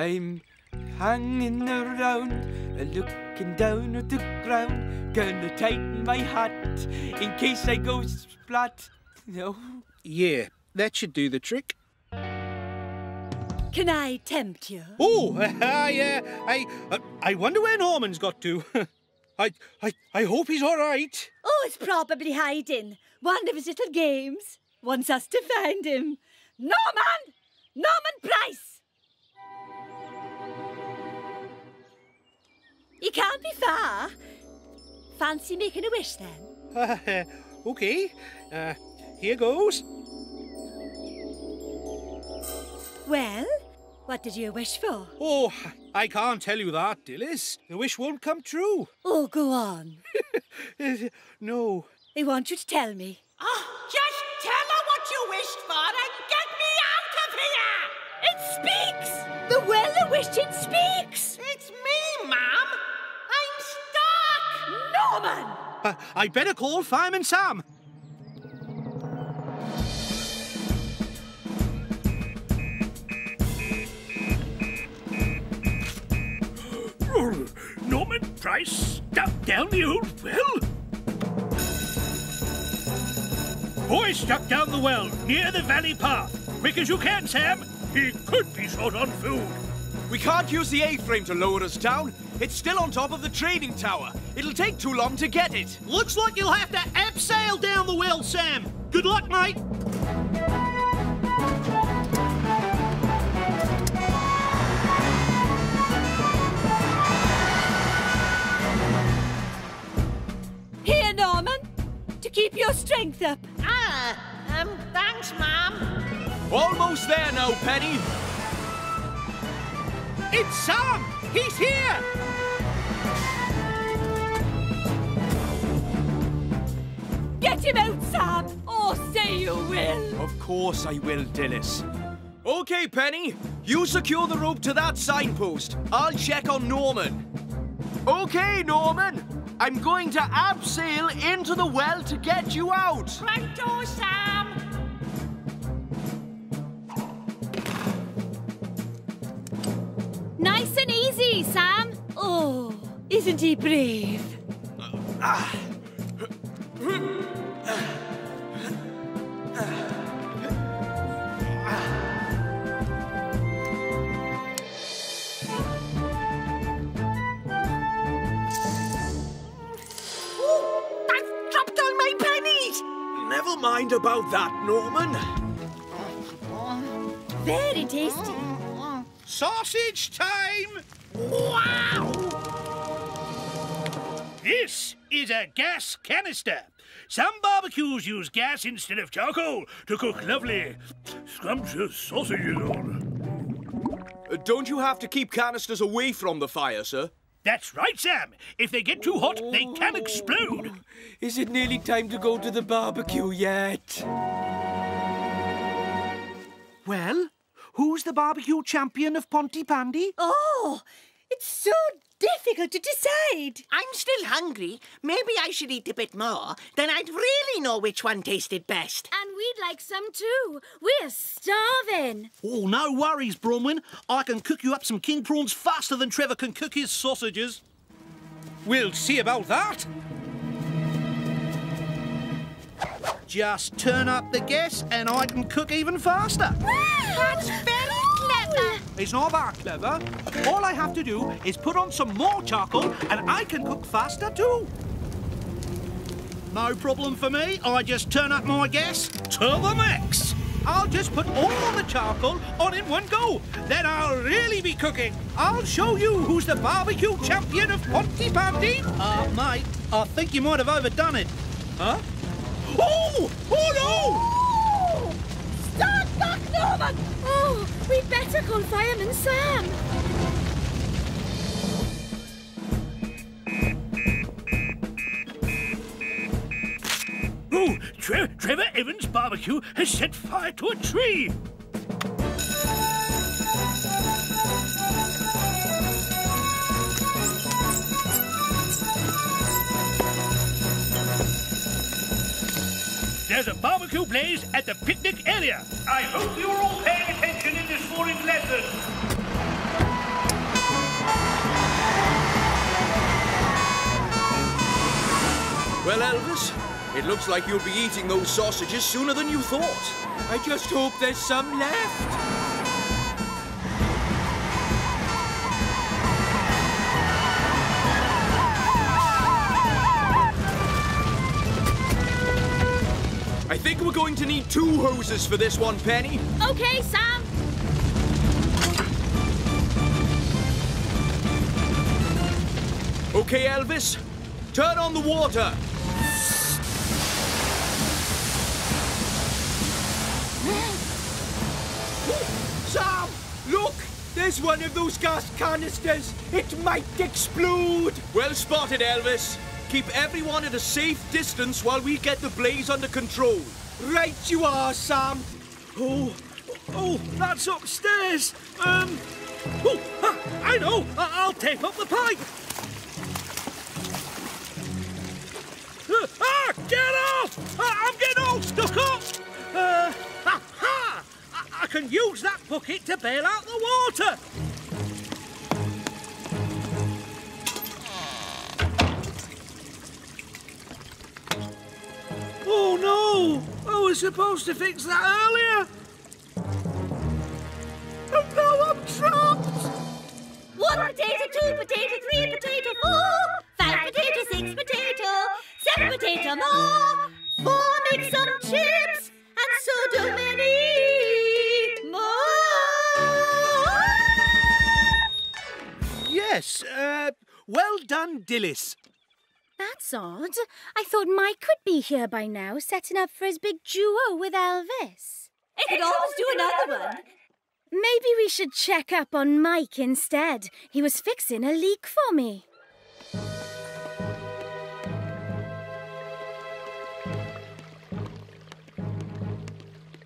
I'm hanging around, looking down at the ground. Gonna tighten my hat in case I go splat. No. Yeah, that should do the trick. Can I tempt you? Oh, yeah. I, uh, I wonder where Norman's got to. I, I, I hope he's all right. Oh, he's probably hiding. One of his little games. Wants us to find him. Norman! Norman Price! He can't be far. Fancy making a wish then? Uh, okay. Uh, here goes. Well, what did you wish for? Oh, I can't tell you that, Dilys. The wish won't come true. Oh, go on. No. I want you to tell me. Oh, just tell her what you wished for and get me out of here! It speaks! The well of wishing speaks! Norman! Uh, I'd better call Fireman Sam. Norman Price stuck down the old well? Boy stuck down the well near the valley path. Quick as you can, Sam. He could be short on food. We can't use the A-frame to lower us down. It's still on top of the training tower. It'll take too long to get it. Looks like you'll have to abseil down the well, Sam. Good luck, mate. Here, Norman, to keep your strength up. Ah, um, thanks, Mom. Almost there now, Penny. It's Sam. He's here. Get him out, Sam! Oh, say you will! Of course I will, Dilys. Okay, Penny. You secure the rope to that signpost. I'll check on Norman. Okay, Norman. I'm going to abseil into the well to get you out. Righto, Sam. And easy, Sam. Oh, isn't he brave? Ooh, I've dropped all my pennies. Never mind about that, Norman. Very tasty. Mm-hmm. Sausage time. Wow! This is a gas canister. Some barbecues use gas instead of charcoal to cook lovely, scrumptious sausages on. Uh, don't you have to keep canisters away from the fire, sir? That's right, Sam. If they get too hot, they can explode. Is it nearly time to go to the barbecue yet? Well, who's the barbecue champion of Pontypandy? Oh, it's so difficult to decide. I'm still hungry. Maybe I should eat a bit more. Then I'd really know which one tasted best. And we'd like some too. We're starving. Oh, no worries, Bronwyn. I can cook you up some king prawns faster than Trevor can cook his sausages. We'll see about that. Just turn up the gas and I can cook even faster. That's very clever. It's not that clever. All I have to do is put on some more charcoal and I can cook faster too. No problem for me. I just turn up my gas to the max. I'll just put all the charcoal on in one go. Then I'll really be cooking. I'll show you who's the barbecue champion of Pontypandy. Uh, mate, I think you might have overdone it. Huh? Oh! Oh, no! Norman! Oh, we'd better call Fireman Sam. Oh, Tre- Trevor Evans Barbecue has set fire to a tree. there's a barbecue blaze at the picnic area. I hope you're all paying attention in this morning lesson. Well, Elvis, it looks like you'll be eating those sausages sooner than you thought. I just hope there's some left. Going to need two hoses for this one, Penny. Okay, Sam. Okay, Elvis, turn on the water. Sam, look! There's one of those gas canisters. It might explode. Well spotted, Elvis. Keep everyone at a safe distance while we get the blaze under control. Right you are, Sam. Oh, oh, that's upstairs. Um, oh, ah, I know. I'll tape up the pipe. Ah, get off! I'm getting all stuck up. Uh, ha, ha! I can use that bucket to bail out the water. Oh no! I was supposed to fix that earlier. And now I'm trapped. One potato, two potato, three potato, four, five potato, six potato, seven potato more, four make some chips, and so do many more. Yes, uh, well done, Dilys. That's odd. I thought Mike could be here by now, setting up for his big duo with Elvis. It could always do another one. Maybe we should check up on Mike instead. He was fixing a leak for me.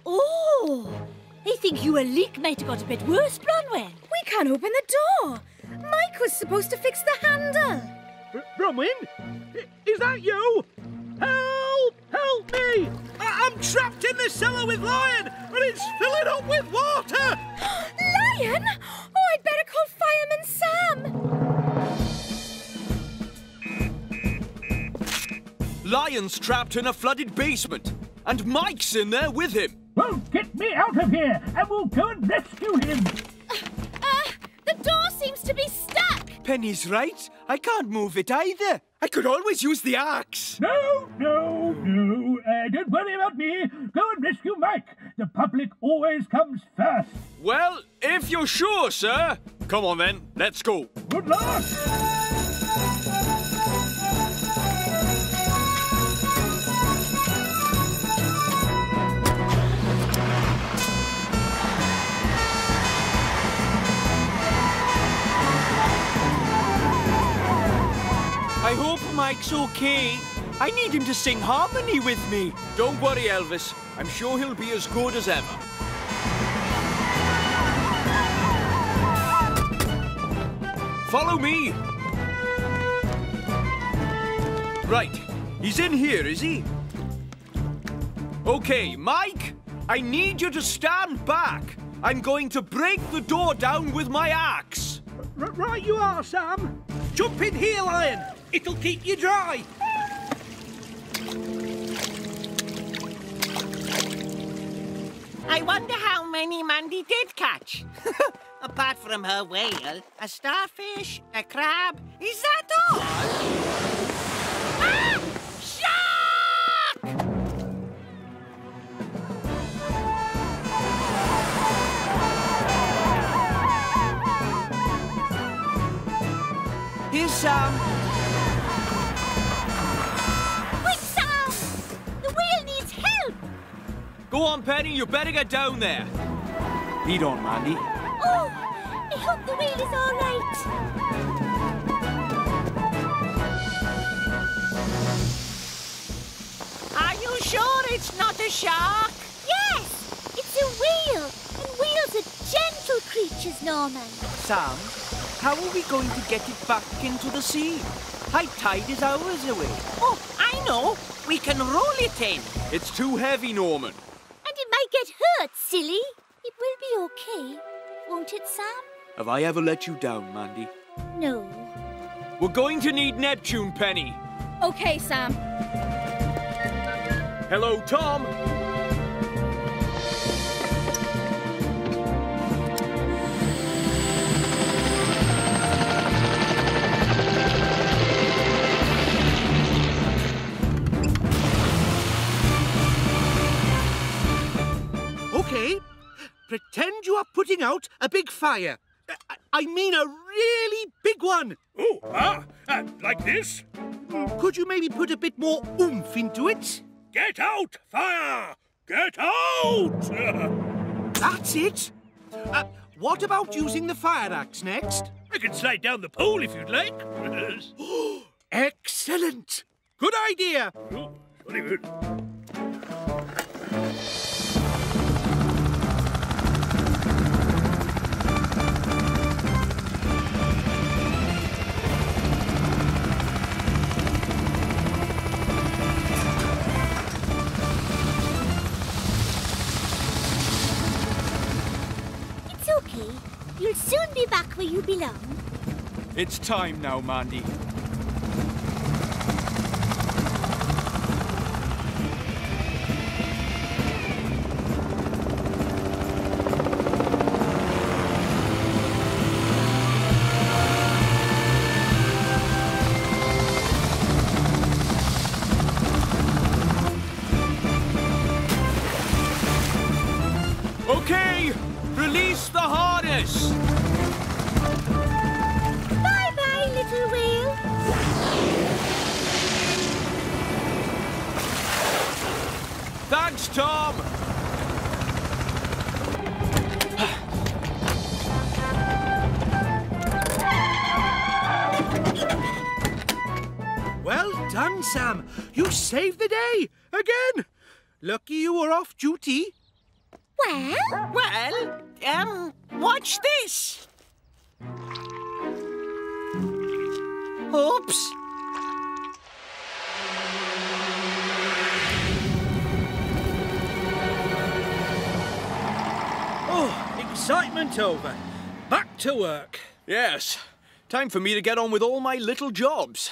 Oh, I think your leak might have got a bit worse, Bronwyn. We can't open the door. Mike was supposed to fix the handle. Bronwyn? I- Is that you? Help! Help me! I- I'm trapped in the cellar with Lion, and it's filling up with water! Lion? Oh, I'd better call Fireman Sam. Lion's trapped in a flooded basement, and Mike's in there with him. Well, get me out of here, and we'll go and rescue him. Uh, the door seems to be stuck. Penny's right. I can't move it either. I could always use the axe. No, no, no. Uh, don't worry about me. Go and rescue Mike. The public always comes first. Well, if you're sure, sir. Come on then, let's go. Good luck. I hope Mike's okay. I need him to sing harmony with me. Don't worry, Elvis. I'm sure he'll be as good as ever. Follow me. Right. He's in here, is he? Okay, Mike, I need you to stand back. I'm going to break the door down with my axe. R- right you are, Sam. Jump in here, Lion. It'll keep you dry. I wonder how many Mandy did catch. Apart from her whale, a starfish, a crab. Is that all? ah! Shark! Here's Sam. Go on, Penny, you better get down there. Lead on, Mandy. Oh, I hope the whale is all right. Are you sure it's not a shark? Yes, it's a wheel. And whales are gentle creatures, Norman. Sam, how are we going to get it back into the sea? High tide is hours away. Oh, I know. We can roll it in. It's too heavy, Norman. And it might get hurt, silly. It will be okay, won't it, Sam? Have I ever let you down, Mandy? No. We're going to need Neptune, Penny. Okay, Sam. Hello, Tom. Okay, pretend you are putting out a big fire. I- I mean a really big one. Oh, ah, uh, like this? Could you maybe put a bit more oomph into it? Get out, fire! Get out! That's it. Uh, what about using the fire axe next? I can slide down the pole if you'd like. Excellent. Good idea. oh, You'll soon be back where you belong. It's time now, Mandy. Off duty. Well, Well, um, watch this. Oops. Oh, excitement over. Back to work. Yes, time for me to get on with all my little jobs.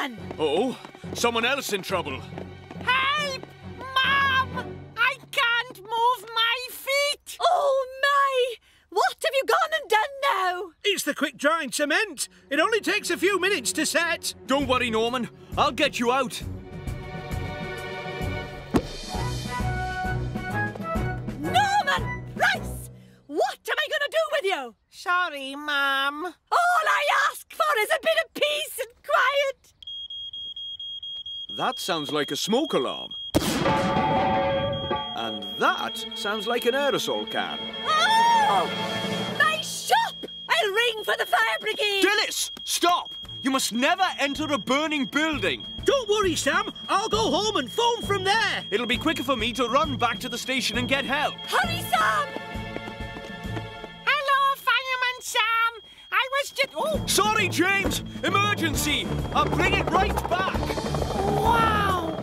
Norman! Oh, someone else in trouble. Help! Mom! I can't move my feet. Oh, my! What have you gone and done now? It's the quick drying cement. It only takes a few minutes to set. Don't worry, Norman. I'll get you out. Norman! Price! What am I going to do with you? Sorry, Mom. All I ask for is a bit of peace and quiet. That sounds like a smoke alarm. And that sounds like an aerosol can. Oh! My shop! I'll ring for the fire brigade. Dilys, stop! You must never enter a burning building. Don't worry, Sam. I'll go home and phone from there. It'll be quicker for me to run back to the station and get help. Hurry, Sam! Hello, Fireman Sam. I was just. Oh, Sorry, James! Emergency! I'll bring it right back! Wow!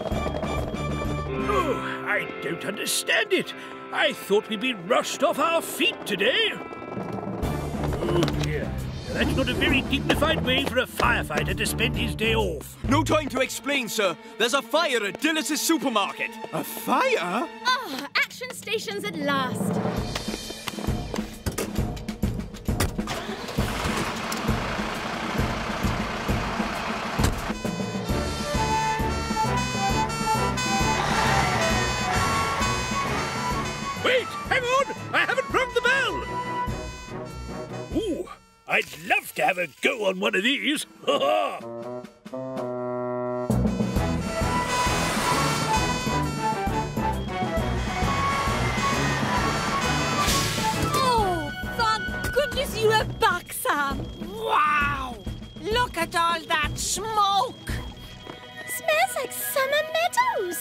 Oh, I don't understand it. I thought we'd be rushed off our feet today. Oh, dear. That's not a very dignified way for a firefighter to spend his day off. No time to explain, sir. There's a fire at Dilys's supermarket. A fire? Ah, action stations at last. Wait, hang on! I haven't rung the bell! Ooh, I'd love to have a go on one of these. Ha ha! Oh, thank goodness you are back, Sam. Wow! Look at all that smoke! Smells like summer meadows.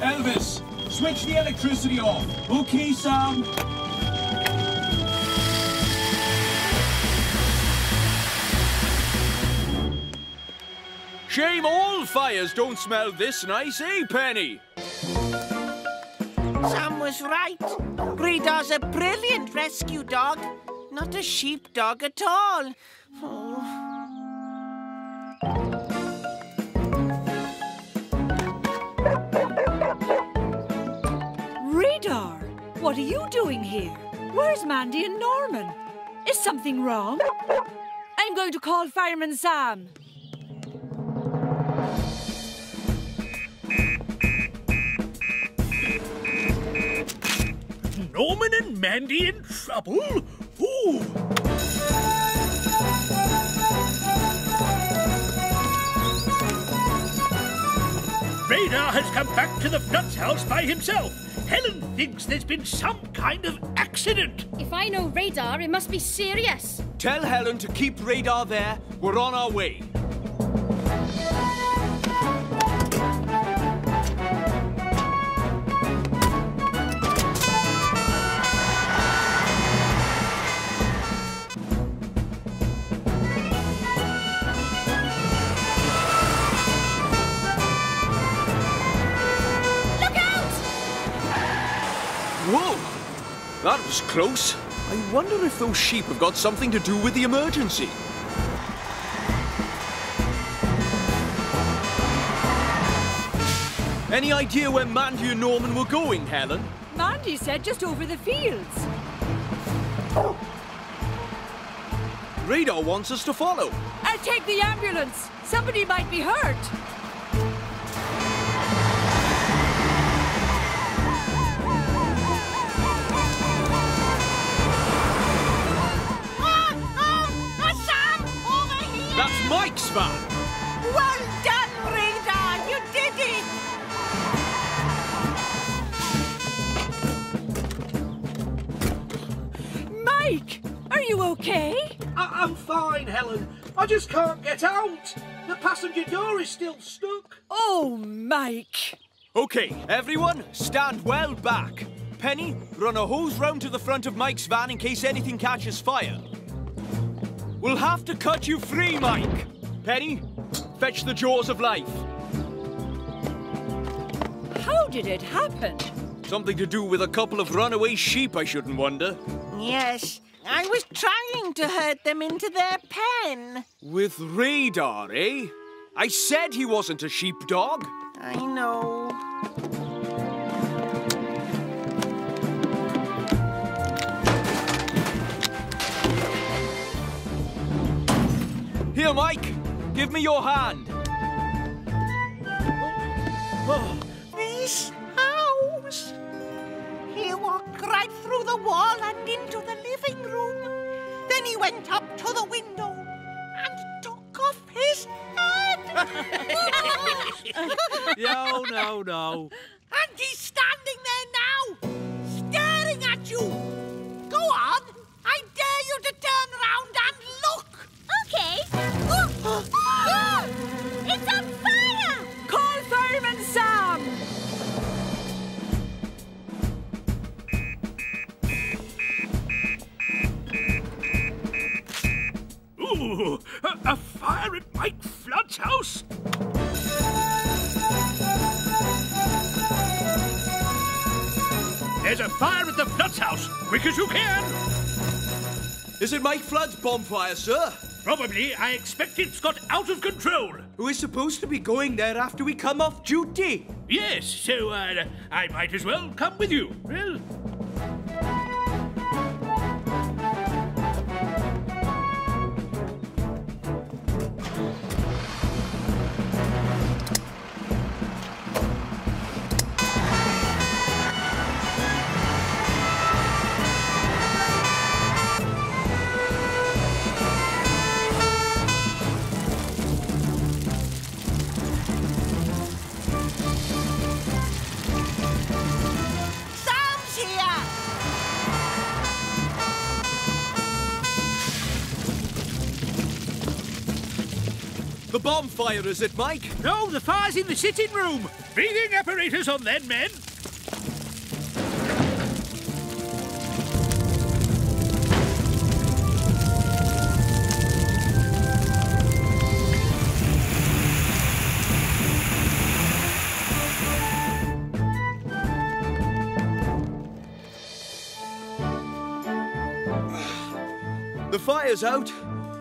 Elvis, switch the electricity off. Okay, Sam. Shame all fires don't smell this nice, eh, Penny? Sam was right. Radar's a brilliant rescue dog, not a sheep dog at all. What are you doing here? Where's Mandy and Norman? Is something wrong? I'm going to call Fireman Sam. Norman and Mandy in trouble? Ooh! Radar has come back to the Floods house by himself. Helen thinks there's been some kind of accident. If I know Radar, it must be serious. Tell Helen to keep Radar there. We're on our way. That was close. I wonder if those sheep have got something to do with the emergency. Any idea where Mandy and Norman were going, Helen? Mandy said just over the fields. Radar wants us to follow. I'll take the ambulance. Somebody might be hurt. Mike's. Well done, Radar! You did it! Mike, are you okay? I- I'm fine, Helen. I just can't get out. The passenger door is still stuck. Oh, Mike. Okay, everyone, stand well back. Penny, run a hose round to the front of Mike's van in case anything catches fire. We'll have to cut you free, Mike. Penny, fetch the jaws of life. How did it happen? Something to do with a couple of runaway sheep, I shouldn't wonder. Yes, I was trying to herd them into their pen. With Radar, eh? I said he wasn't a sheepdog. I know. Here, Mike, give me your hand. This house. He walked right through the wall and into the living room. Then he went up to the window and took off his hat. No, no, no. and he's standing there now, staring at you. Go on. I dare you to turn round and look. Okay. Ooh! A, a fire at Mike Flood's house? There's a fire at the Flood's house! Quick as you can! Is it Mike Flood's bonfire, sir? Probably. I expect it's got out of control. Who is supposed to be going there after we come off duty? Yes, so uh, I might as well come with you. Well, bonfire, is it, Mike? no, the fire's in the sitting room. Breathing apparatus on then, men. The fire's out.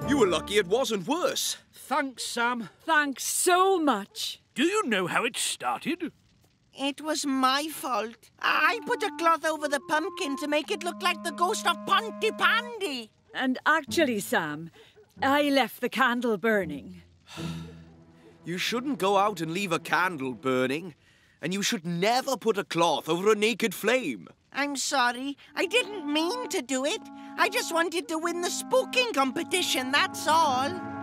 You were lucky it wasn't worse. Thanks, Sam. Thanks so much. Do you know how it started? It was my fault. I put a cloth over the pumpkin to make it look like the ghost of Pontypandy. And actually, Sam, I left the candle burning. You shouldn't go out and leave a candle burning. And you should never put a cloth over a naked flame. I'm sorry. I didn't mean to do it. I just wanted to win the spooking competition, that's all.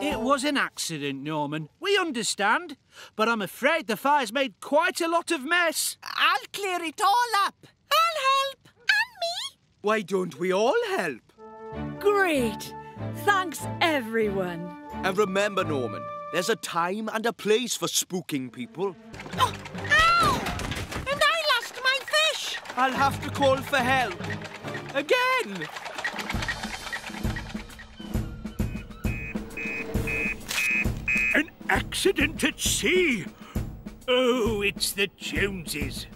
It was an accident, Norman. We understand. But I'm afraid the fire's made quite a lot of mess. I'll clear it all up. I'll help. And me. Why don't we all help? Great! Thanks, everyone. And remember, Norman, there's a time and a place for spooking people. Oh, ow! And I lost my fish. I'll have to call for help. Again! An accident at sea. Oh, it's the Joneses.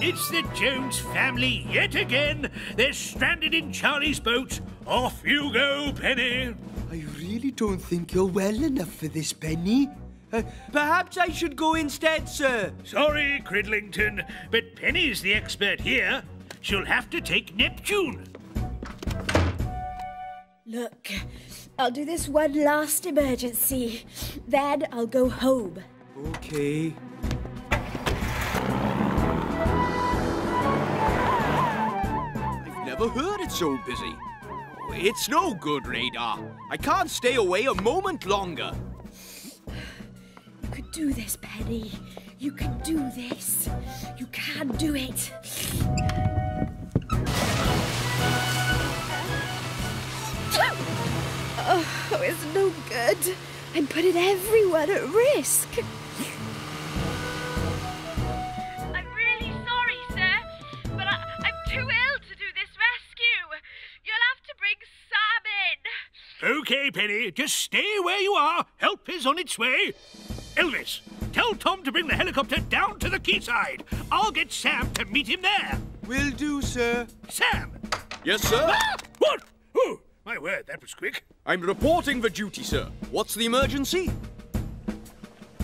It's the Jones family yet again. They're stranded in Charlie's boat. Off you go, Penny. I really don't think you're well enough for this, Penny. Uh, perhaps I should go instead, sir. Sorry, Cridlington, but Penny's the expert here. She'll have to take Neptune. Look, I'll do this one last emergency. Then I'll go home. Okay. I've never heard it so busy. It's no good, Radar. I can't stay away a moment longer. You could do this, Penny. You can do this. You can do it. Oh, it's no good. I'm putting everyone at risk. I'm really sorry, sir, but I, I'm too ill to do this rescue. You'll have to bring Sam in. Okay, Penny, just stay where you are. Help is on its way. Elvis, tell Tom to bring the helicopter down to the quayside. I'll get Sam to meet him there. Will do, sir. Sam! Yes, sir? Ah! What? My word, that was quick. I'm reporting for duty, sir. What's the emergency?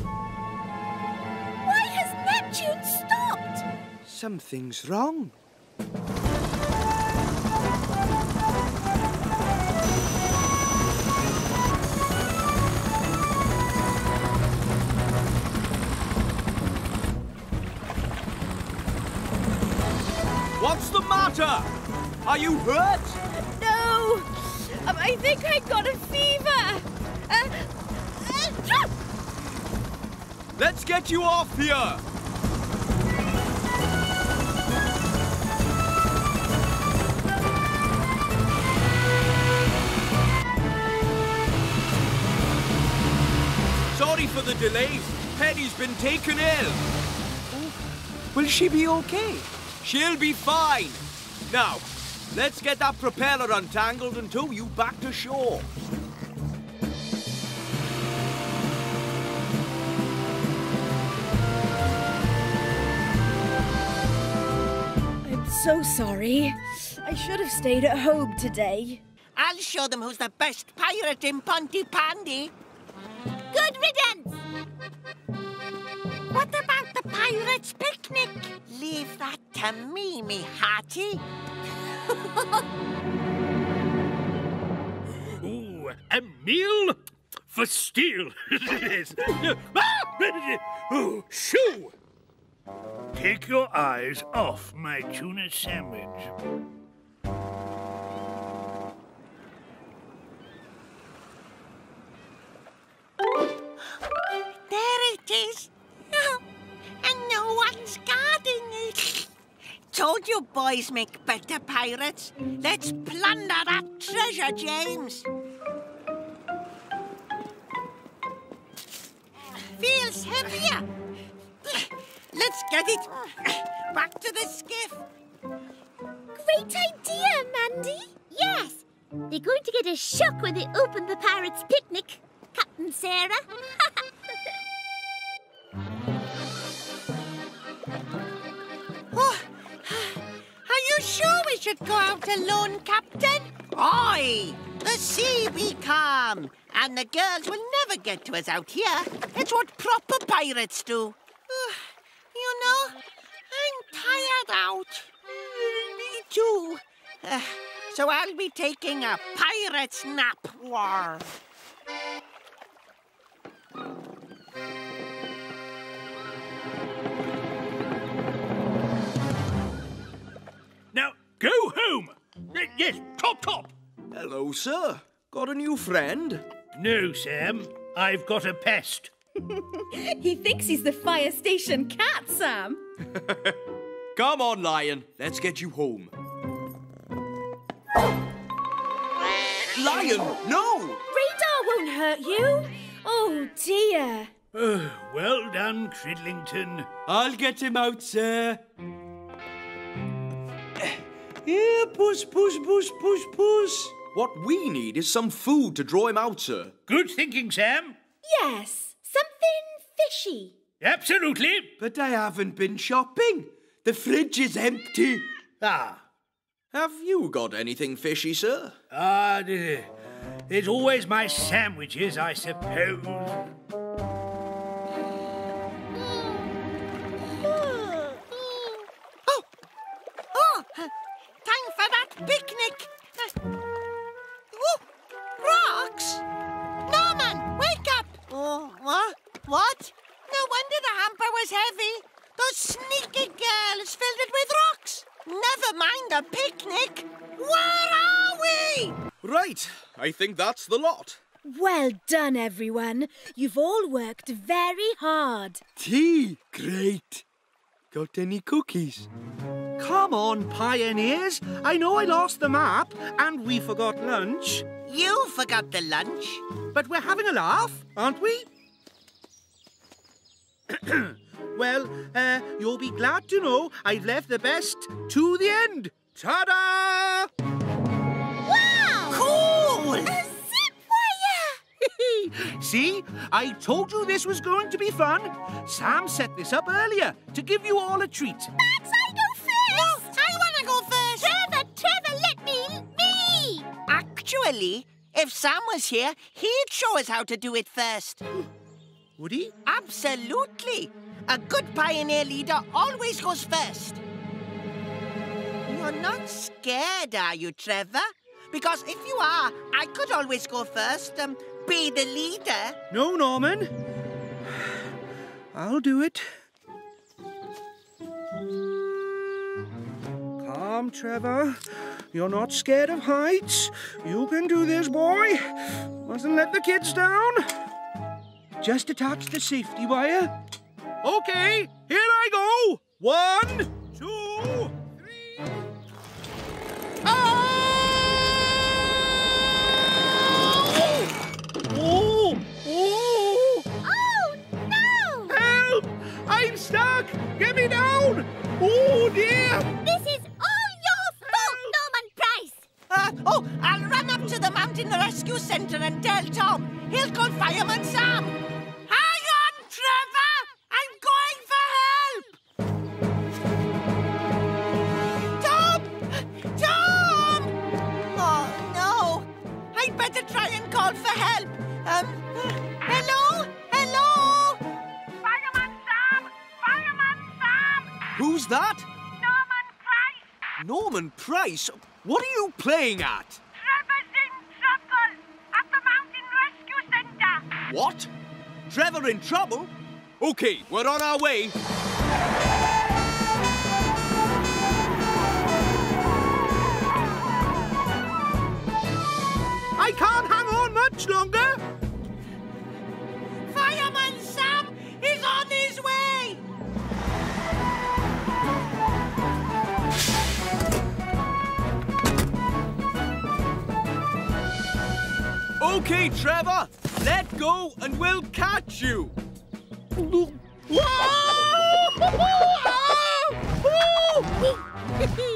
Why has Neptune stopped? Something's wrong. What's the matter? Are you hurt? No! Um, I think I got a fever. Uh, uh, Let's get you off here! Sorry for the delay. Penny's been taken ill. Oh, Will she be okay? She'll be fine. Now, let's get that propeller untangled and tow you back to shore. I'm so sorry. I should have stayed at home today. I'll show them who's the best pirate in Pontypandy. Good riddance. What about the pirates' picnic? Leave that to me, me hearty. Ooh, a meal for Steele. oh, shoo! Take your eyes off my tuna sandwich. Told you boys make better pirates. Let's plunder that treasure, James. Feels heavier. Let's get it back to the skiff. Great idea, Mandy. Yes. They're going to get a shock when they open the pirates' picnic, Captain Sarah. sure we should go out alone, Captain? Oi! The sea be calm, and the girls will never get to us out here. It's what proper pirates do. you know, I'm tired out. Me too. Uh, so I'll be taking a pirate's nap. War. Go home! Y- Yes, top, top! Hello, sir. Got a new friend? No, Sam. I've got a pest. He thinks he's the fire station cat, Sam. Come on, Lion. Let's get you home. Lion, no! Radar won't hurt you. Oh, dear. Oh, well done, Cridlington. I'll get him out, sir. Here, puss, puss, puss, puss, puss. What we need is some food to draw him out, sir. Good thinking, Sam. Yes, something fishy. Absolutely. But I haven't been shopping. The fridge is empty. Ah, Have you got anything fishy, sir? ah, uh, there's always my sandwiches, I suppose. Never mind a picnic. Where are we? Right, I think that's the lot. Well done, everyone. You've all worked very hard. Tea, great. Got any cookies? Come on, pioneers. I know I lost the map and we forgot lunch, You forgot the lunch. but we're having a laugh, aren't we? well, uh, you'll be glad to know I've left the best to the end. Ta-da! Wow! Cool! A zip wire! See, I told you this was going to be fun. Sam set this up earlier to give you all a treat. Babs, I go first! I want to go first. Trevor, Trevor, let me, me! Actually, if Sam was here, he'd show us how to do it first. Would he? Absolutely. A good pioneer leader always goes first. You're not scared, are you, Trevor? Because if you are, I could always go first, and be the leader. No, Norman. I'll do it. Calm, Trevor. You're not scared of heights. You can do this, boy. Mustn't let the kids down. Just attach the safety wire. Okay, here I go. One, two, three. Oh! Oh! Oh, Oh, no! Help! I'm stuck! Get me down! Oh dear! This is all your fault, Norman Price! Uh, oh, I'll run up to the Mountain Rescue Center and tell Tom. He'll call Fireman Sam. I'd better try and call for help. Um, hello? Hello? Fireman Sam! Fireman Sam! Who's that? Norman Price! Norman Price? What are you playing at? Trevor's in trouble at the Mountain Rescue Center. What? Trevor in trouble? Okay, we're on our way. I can't hang on much longer! Fireman Sam is on his way! Okay, Trevor, let go and we'll catch you. That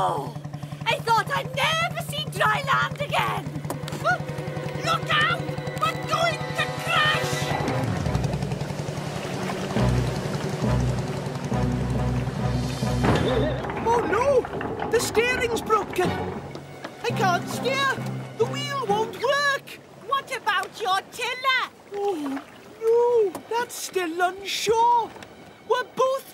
Oh, Charlie! Thank goodness! I thought I'd never see dry land again. Look out! We're going to crash! Oh no! The steering's broken! I can't steer! The wheel won't work! What about your tiller? Oh no! That's still unsure! We're both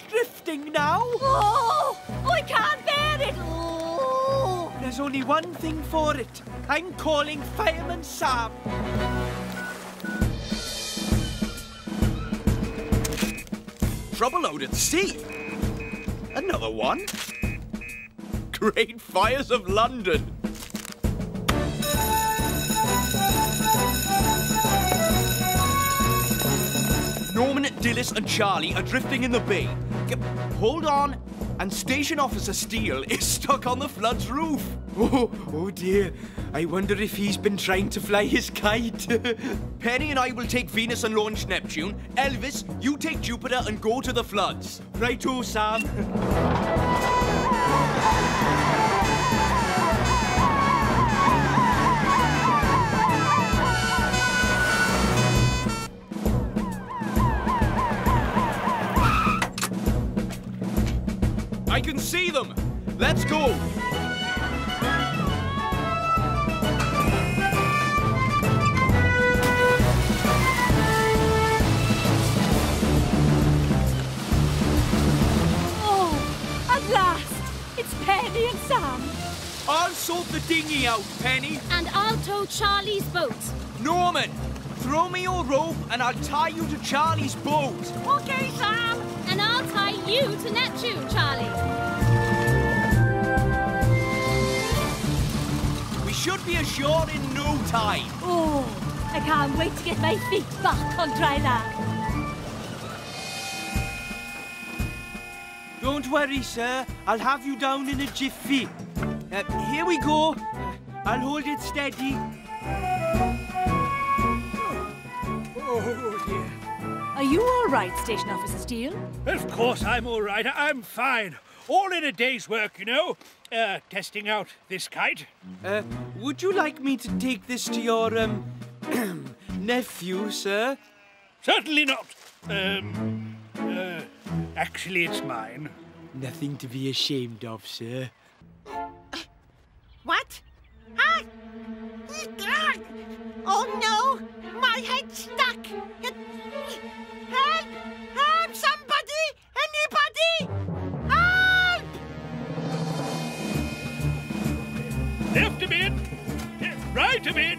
drifting now! Oh, oh, I can't bear it. Oh. There's only one thing for it. I'm calling Fireman Sam. Trouble out at sea. Another one. Great Fires of London. Norman, Dilys, and Charlie are drifting in the bay. Hold on. And Station Officer Steele is stuck on the Flood's roof. Oh, oh dear. I wonder if he's been trying to fly his kite. Penny and I will take Venus and launch Neptune. Elvis, you take Jupiter and go to the Floods. Righto, oh, Sam. I can see them. Let's go. Oh, at last. It's Penny and Sam. I'll sort the dinghy out, Penny. And I'll tow Charlie's boat. Norman, throw me your rope and I'll tie you to Charlie's boat. Okay, Sam. Tie you to Neptune, Charlie. We should be ashore in no time. Oh, I can't wait to get my feet back on dry land. Don't worry, sir. I'll have you down in a jiffy. Uh, here we go. I'll hold it steady. Oh, dear. Are you all right, Station Officer Steele? Of course I'm all right. I'm fine. All in a day's work, you know. Uh, testing out this kite. Uh, would you like me to take this to your, um, nephew, sir? Certainly not. Um, uh, actually, it's mine. Nothing to be ashamed of, sir. What? Ah! Oh no! My head's stuck! Help! Help! Somebody! Anybody! Help! Left a bit. Right a bit.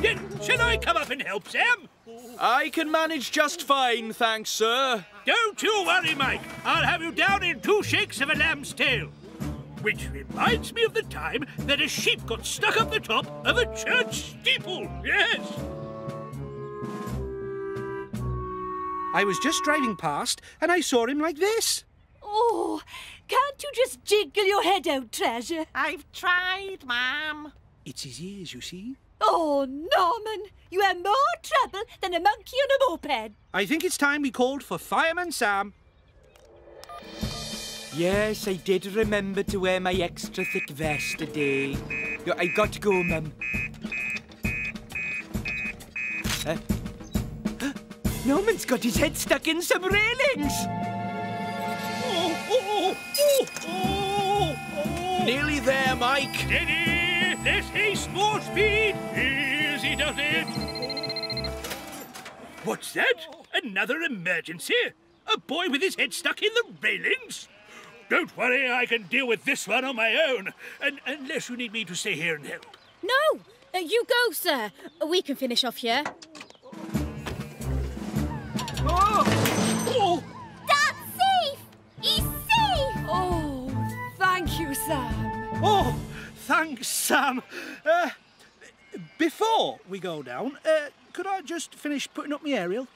Yeah, Shall I come up and help, Sam? I can manage just fine, thanks, sir. Don't you worry, Mike. I'll have you down in two shakes of a lamb's tail. Which reminds me of the time that a sheep got stuck up the top of a church steeple. Yes. I was just driving past and I saw him like this. Oh, can't you just jiggle your head out, treasure? I've tried, Ma'am. It's his ears, you see. Oh, Norman, you have more trouble than a monkey on a moped. I think it's time we called for Fireman Sam. Yes, I did remember to wear my extra thick vest today. Yo, I got to go, Mum. Huh? Norman's got his head stuck in some railings. Oh, oh, oh, oh, oh. Nearly there, Mike. Steady! Let's haste more speed! Easy does it! What's that? Another emergency? A boy with his head stuck in the railings? Don't worry, I can deal with this one on my own. And unless you need me to stay here and help. No, uh, you go, sir. We can finish off here. Oh! That's safe. He's safe. Oh, thank you, Sam. Oh, thanks, Sam. Uh, before we go down, uh, could I just finish putting up my aerial?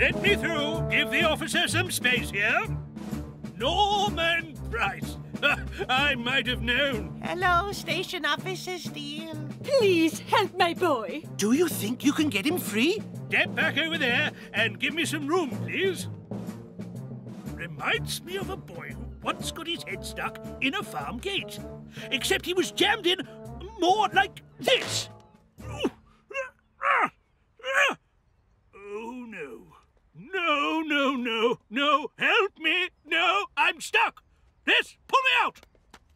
Let me through. Give the officer some space here. Norman Price. I might have known. Hello, Station Officer Steele. Please help my boy. Do you think you can get him free? step back over there and give me some room, please. Reminds me of a boy who once got his head stuck in a farm gate. Except he was jammed in more like this. Oh, no. No, no, no, no. Help me. No, I'm stuck. This, pull me out.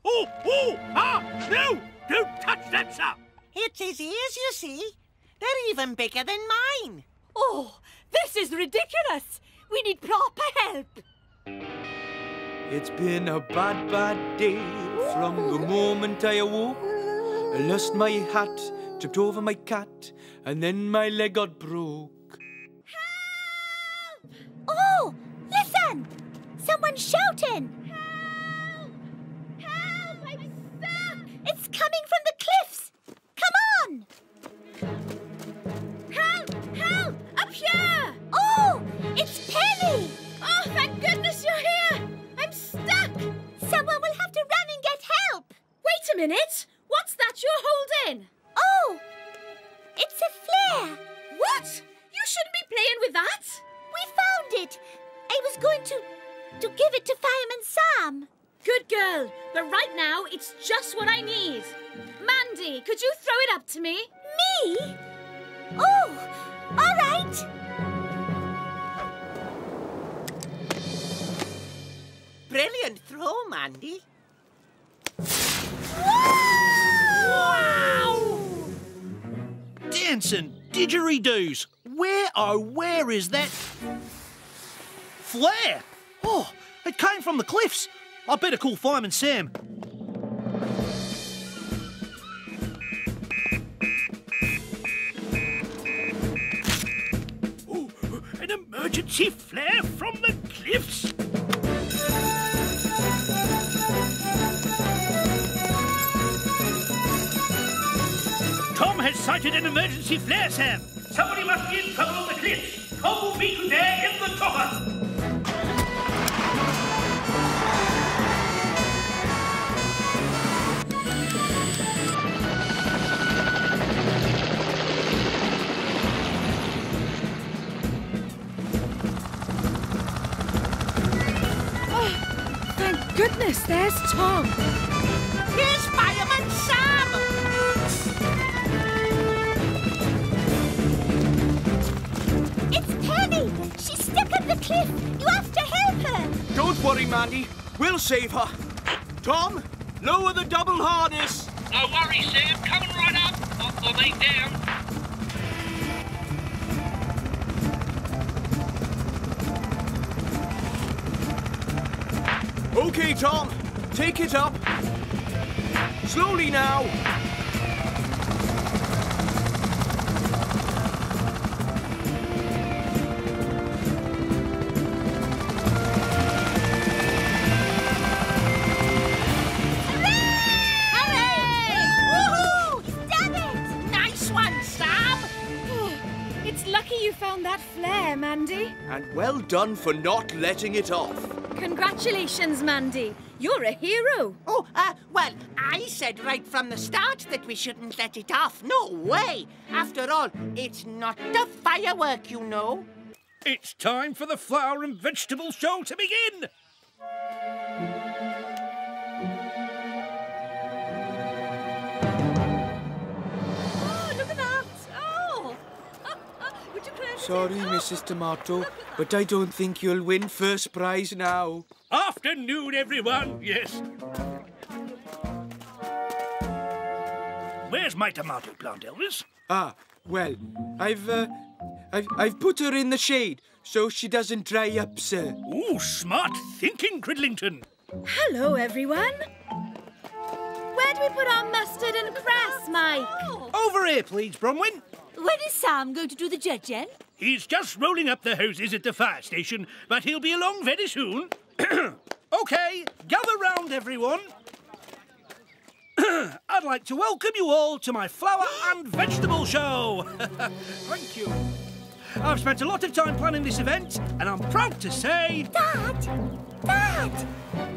Oh, oh, ah, no. Don't touch that, sir. It's his ears, you see. They're even bigger than mine. Oh, this is ridiculous. We need proper help. It's been a bad, bad day from the moment I awoke. I lost my hat, tripped over my cat, and then my leg got broke. Oh, listen! Someone's shouting! Help! Help! I'm stuck! It's coming from the cliffs! Come on! Help! Help! Up here! Oh, it's Penny! Oh, thank goodness you're here! I'm stuck! Someone will have to run and get help! Wait a minute! What's that you're holding? Oh, it's a flare! What? You shouldn't be playing with that! We found it! I was going to. to give it to Fireman Sam! Good girl, but right now it's just what I need. Mandy, could you throw it up to me? Me? Oh, all right! Brilliant throw, Mandy. Wow! Dancing didgeridoos. Where, oh, where is that flare? Oh, it came from the cliffs. I better call Fireman Sam. Oh, an emergency flare from the cliffs. Tom has sighted an emergency flare, Sam. Somebody must be in trouble on the cliffs. Will meet you there in the chopper. Oh, thank goodness there's Tom. Cliff! You have to help her! Don't worry, Mandy. We'll save her. Tom, lower the double harness. No worries, Sam. Coming right up. Or, or they down. Okay, Tom, take it up. Slowly now. Done for not letting it off. Congratulations, Mandy. You're a hero. Oh, uh, well, I said right from the start that we shouldn't let it off. No way! After all, it's not a firework, you know. It's time for the flower and vegetable show to begin. Sorry, Mrs. Tomato, but I don't think you'll win first prize now. Afternoon, everyone. Yes. Where's my tomato plant, Elvis? Ah, well, I've, uh, I've, I've put her in the shade so she doesn't dry up, sir. Ooh, smart thinking, Cridlington. Hello, everyone. Where do we put our mustard and cress, Mike? Over here, please, Bronwyn. When is Sam going to do the judging? He's just rolling up the hoses at the fire station, but he'll be along very soon. Okay, gather round, everyone. I'd like to welcome you all to my flower and vegetable show. Thank you. I've spent a lot of time planning this event, and I'm proud to say. Dad! Dad!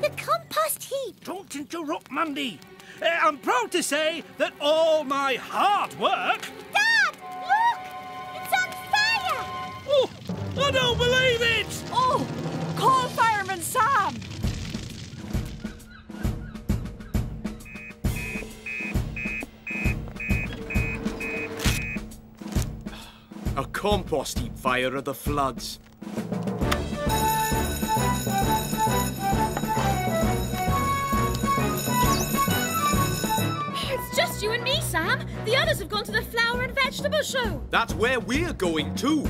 The compost heap! Don't interrupt, Mandy. Uh, I'm proud to say that all my hard work Dad! I don't believe it! Oh, call Fireman Sam. A compost heap fire of the Floods. It's just you and me, Sam. The others have gone to the flower and vegetable show. That's where we're going too.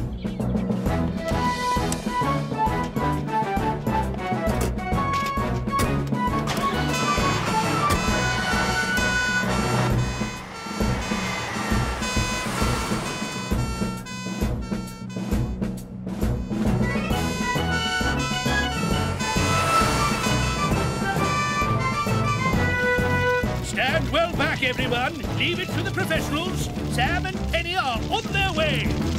Everyone. Leave it to the professionals. Sam and Penny are on their way.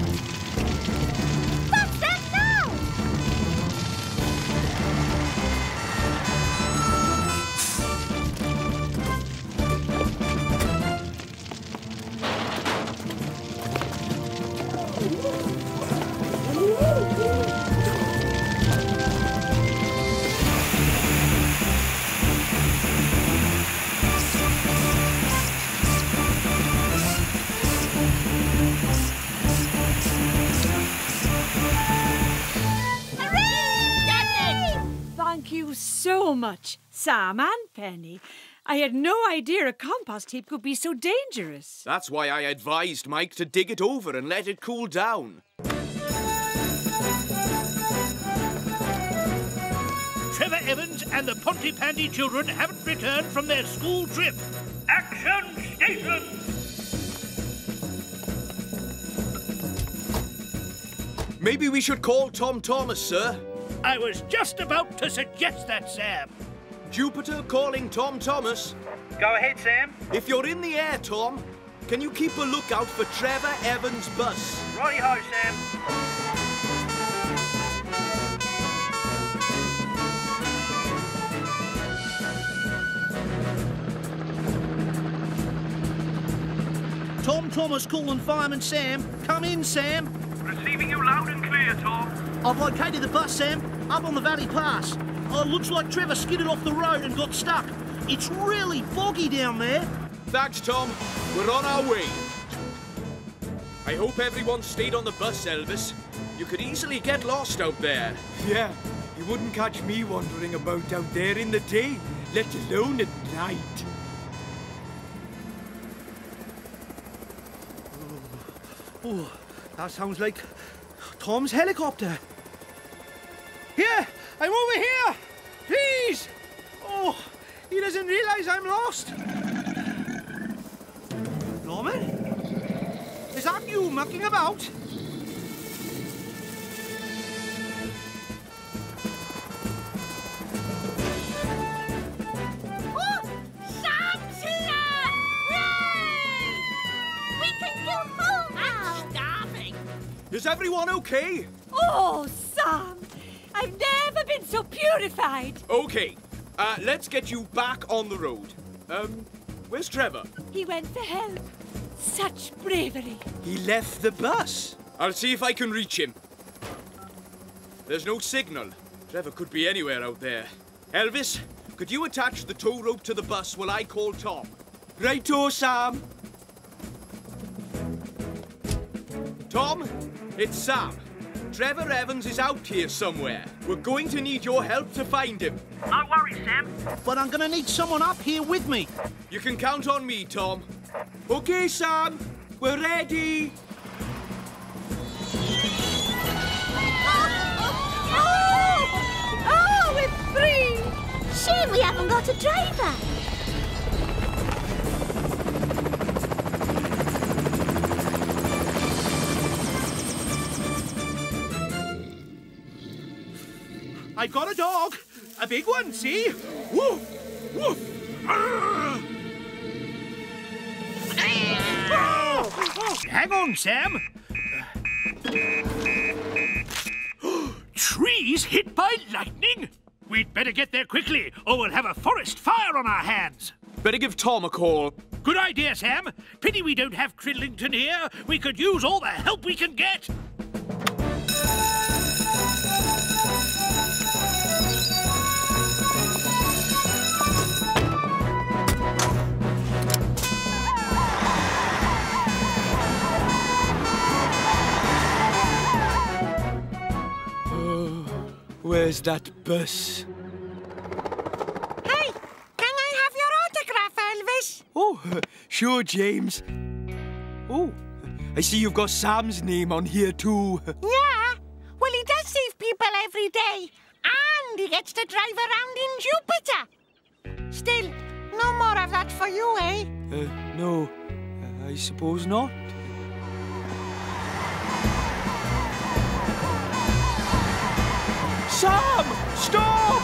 Much, Sam and Penny. I had no idea a compost heap could be so dangerous. That's why I advised Mike to dig it over and let it cool down. Trevor Evans and the Pontypandy children haven't returned from their school trip. Action station! Maybe we should call Tom Thomas, sir. I was just about to suggest that, Sam. Jupiter calling Tom Thomas. Go ahead, Sam. If you're in the air, Tom, can you keep a lookout for Trevor Evans' bus? Righty ho, Sam. Tom Thomas calling Fireman Sam. Come in, Sam. Receiving you loud and clear, Tom. I've located the bus, Sam, up on the Valley Pass. Oh, it looks like Trevor skidded off the road and got stuck. It's really foggy down there. Thanks, Tom. We're on our way. I hope everyone stayed on the bus, Elvis. You could easily get lost out there. Yeah, you wouldn't catch me wandering about out there in the day, let alone at night. Oh, that sounds like Tom's helicopter. Here, I'm over here. Please. Oh, he doesn't realize I'm lost. Norman? Is that you mucking about? Is everyone okay? Oh, Sam, I've never been so purified. Okay, uh, let's get you back on the road. Um, where's Trevor? He went for help. Such bravery. He left the bus. I'll see if I can reach him. There's no signal. Trevor could be anywhere out there. Elvis, could you attach the tow rope to the bus while I call Tom? Righto, Sam. Tom, it's Sam. Trevor Evans is out here somewhere. We're going to need your help to find him. No worries, Sam. But I'm gonna need someone up here with me. You can count on me, Tom. Okay, Sam. We're ready. Oh! Oh, we're free! Shame we haven't got a driver. I got a dog. A big one, see? Woof! Woof! Arr! Hang on, Sam. Trees hit by lightning? We'd better get there quickly, or we'll have a forest fire on our hands. Better give Tom a call. Good idea, Sam. Pity we don't have Cridlington here. We could use all the help we can get. Where's that bus? Hey, can I have your autograph, Elvis? Oh, sure, James. Oh, I see you've got Sam's name on here too. Yeah. Well, he does save people every day. And he gets to drive around in Jupiter. Still, no more of that for you, eh? Uh, no, I suppose not. Sam! Stop!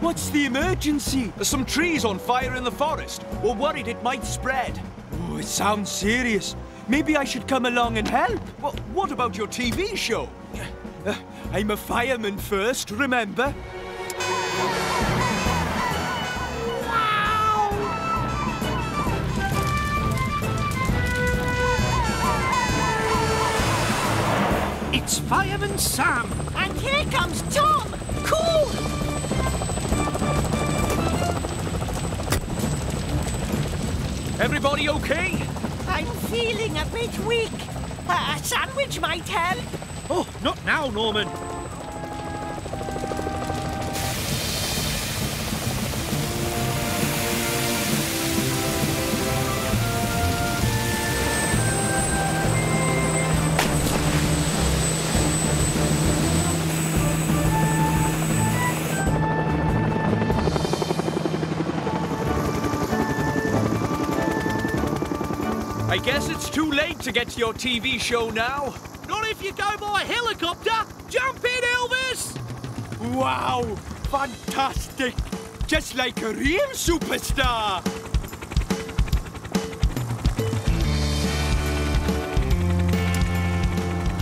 What's the emergency? There's some trees on fire in the forest. We're worried it might spread. Oh, it sounds serious. Maybe I should come along and help. Well, what about your TV show? Uh, I'm a fireman first, remember? It's Fireman Sam. And here comes Tom. Cool. Everybody okay? I'm feeling a bit weak. Uh, a sandwich might help. Oh, not now, Norman. To get to your TV show now. Not if you go by helicopter. Jump in, Elvis. Wow! Fantastic! Just like a real superstar!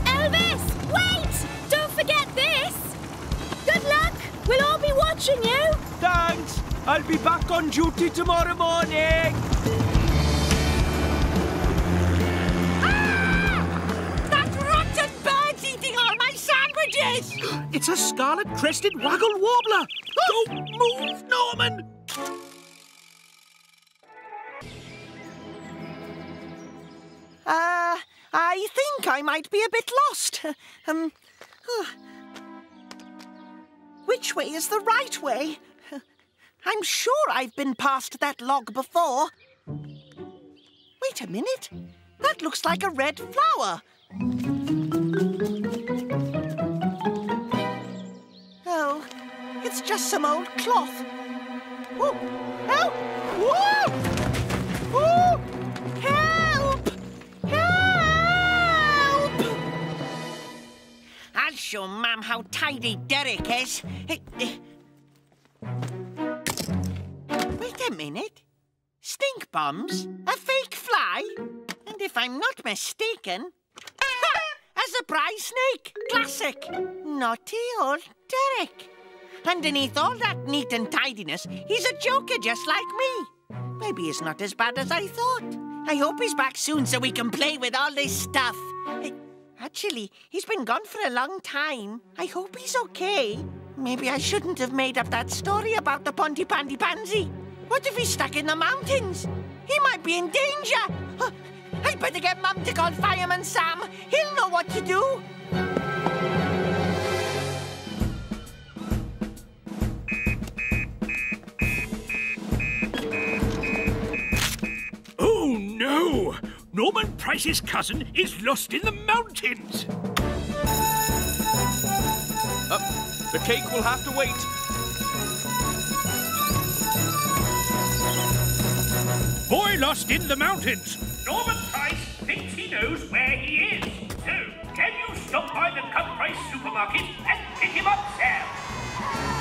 Elvis, wait! Don't forget this! Good luck! We'll all be watching you! Thanks! I'll be back on duty tomorrow morning! A scarlet-crested waggle warbler. Don't move, Norman. Uh, I think I might be a bit lost. Um, which way is the right way? I'm sure I've been past that log before. Wait a minute. That looks like a red flower. It's just some old cloth. Help! Whoa! Help! Help! I'll show Mum how tidy Derek is. Wait a minute. Stink bombs? A fake fly? And if I'm not mistaken... A surprise snake! Classic! Naughty old Derek. Underneath all that neat and tidiness, he's a joker just like me. Maybe he's not as bad as I thought. I hope he's back soon so we can play with all this stuff. Actually, he's been gone for a long time. I hope he's okay. Maybe I shouldn't have made up that story about the Pontypandy Pansy. What if he's stuck in the mountains? He might be in danger. I'd better get Mum to call Fireman Sam. He'll know what to do. Norman Price's cousin is lost in the mountains. Uh, the cake will have to wait. Boy lost in the mountains. Norman Price thinks he knows where he is. So, can you stop by the Cut Price supermarket and pick him up, Sam?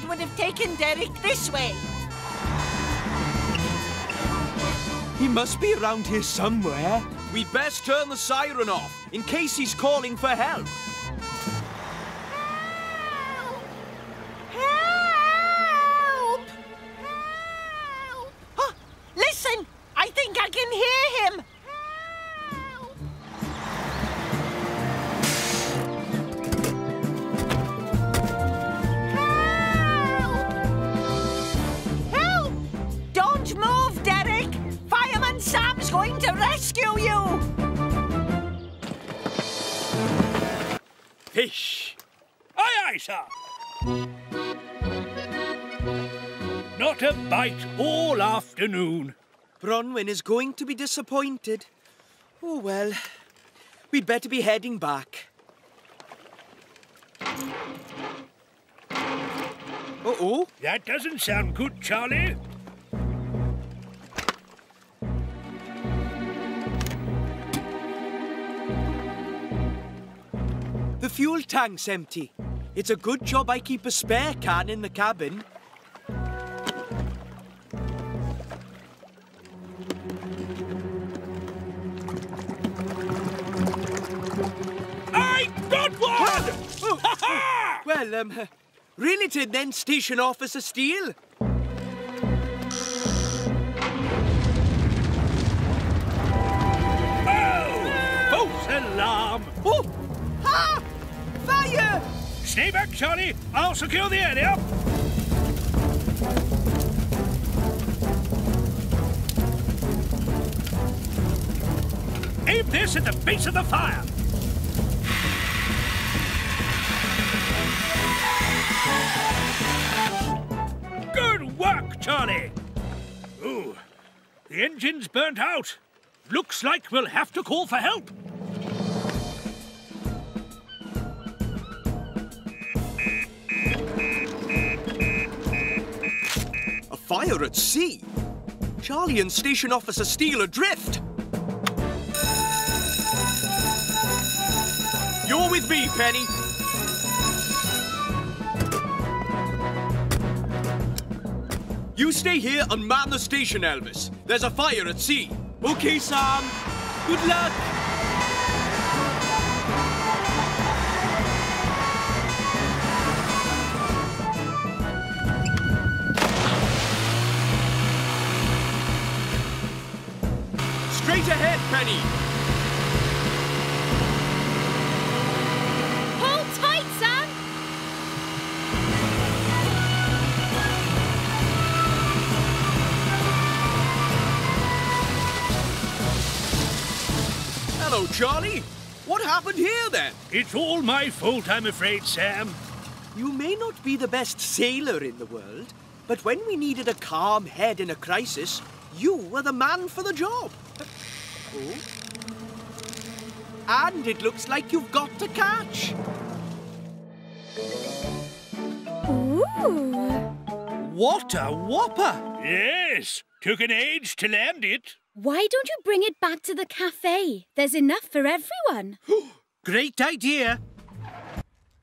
Map would have taken Derek this way. He must be around here somewhere. We'd best turn the siren off, in case he's calling for help. Bronwyn is going to be disappointed. Oh, well. We'd better be heading back. Uh-oh. That doesn't sound good, Charlie. The fuel tank's empty. It's a good job I keep a spare can in the cabin. Well, um, it in then, Station Officer Steele. Oh! False alarm! Oh! Ha! Fire! Stay back, Charlie. I'll secure the area. Aim this at the base of the fire. Charlie. Ooh, the engine's burnt out. Looks like we'll have to call for help. A fire at sea? Charlie and Station Officer Steele adrift. You're with me, Penny. Stay here and man the station, Elvis. There's a fire at sea. Okay, Sam. Good luck. Straight ahead, Penny. Charlie. What happened here then? It's all my fault, I'm afraid, Sam. You may not be the best sailor in the world, but when we needed a calm head in a crisis, you were the man for the job. Oh. And it looks like you've got to catch. Ooh. What a whopper! Yes, took an age to land it. Why don't you bring it back to the cafe? There's enough for everyone. Great idea.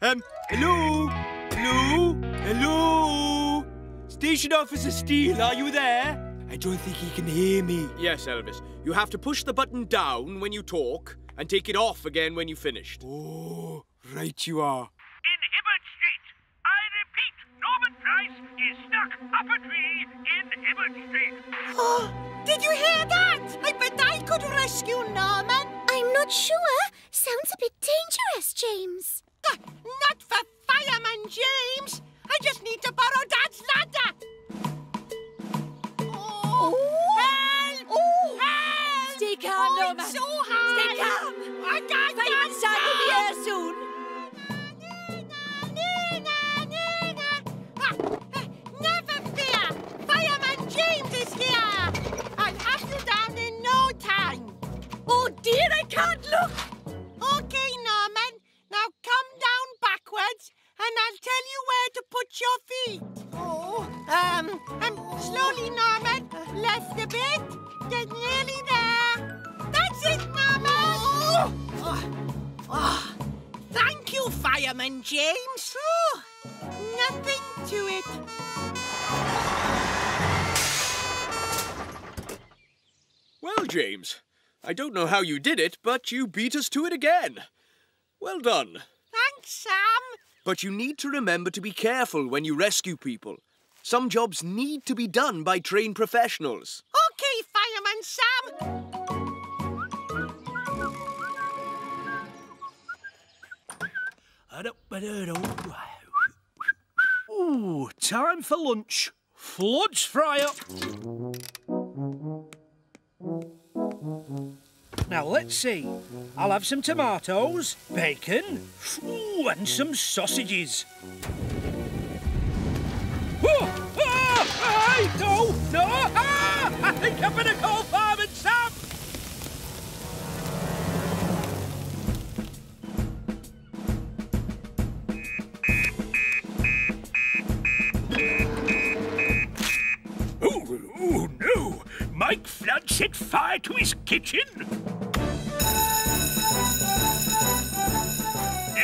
Um, hello? Hello? Hello? Station Officer Steele, are you there? I don't think he can hear me. Yes, Elvis. You have to push the button down when you talk and take it off again when you've finished. Oh, right you are. In Hibbard Street. I repeat, Norman Price is stuck up a tree in Hibbard Street. Oh, did you hear that? I bet I could rescue Norman. I'm not sure. Sounds a bit dangerous, James. Ah, Not for Fireman James. I just need to borrow Dad's ladder. Oh, help! Oh. Help! Stay calm, oh, Norman. It's so high. Stay calm. I can't Fireman James is here. I'll have you down in no time. Oh dear, I can't look. Okay, Norman. Now come down backwards, and I'll tell you where to put your feet. Oh, um, um, slowly, Norman. Left a bit. Get nearly there. That's it, Norman. Oh, oh, oh. Thank you, Fireman James. Oh, nothing to it. Well, James, I don't know how you did it, but you beat us to it again. Well done. Thanks, Sam. But you need to remember to be careful when you rescue people. Some jobs need to be done by trained professionals. Okay, Fireman Sam. Ooh, time for lunch. Floods fry up. Now, let's see. I'll have some tomatoes, bacon, ooh, and some sausages. Oh, ah, ay, no, no, ah, I think I'm gonna call set fire to his kitchen! There's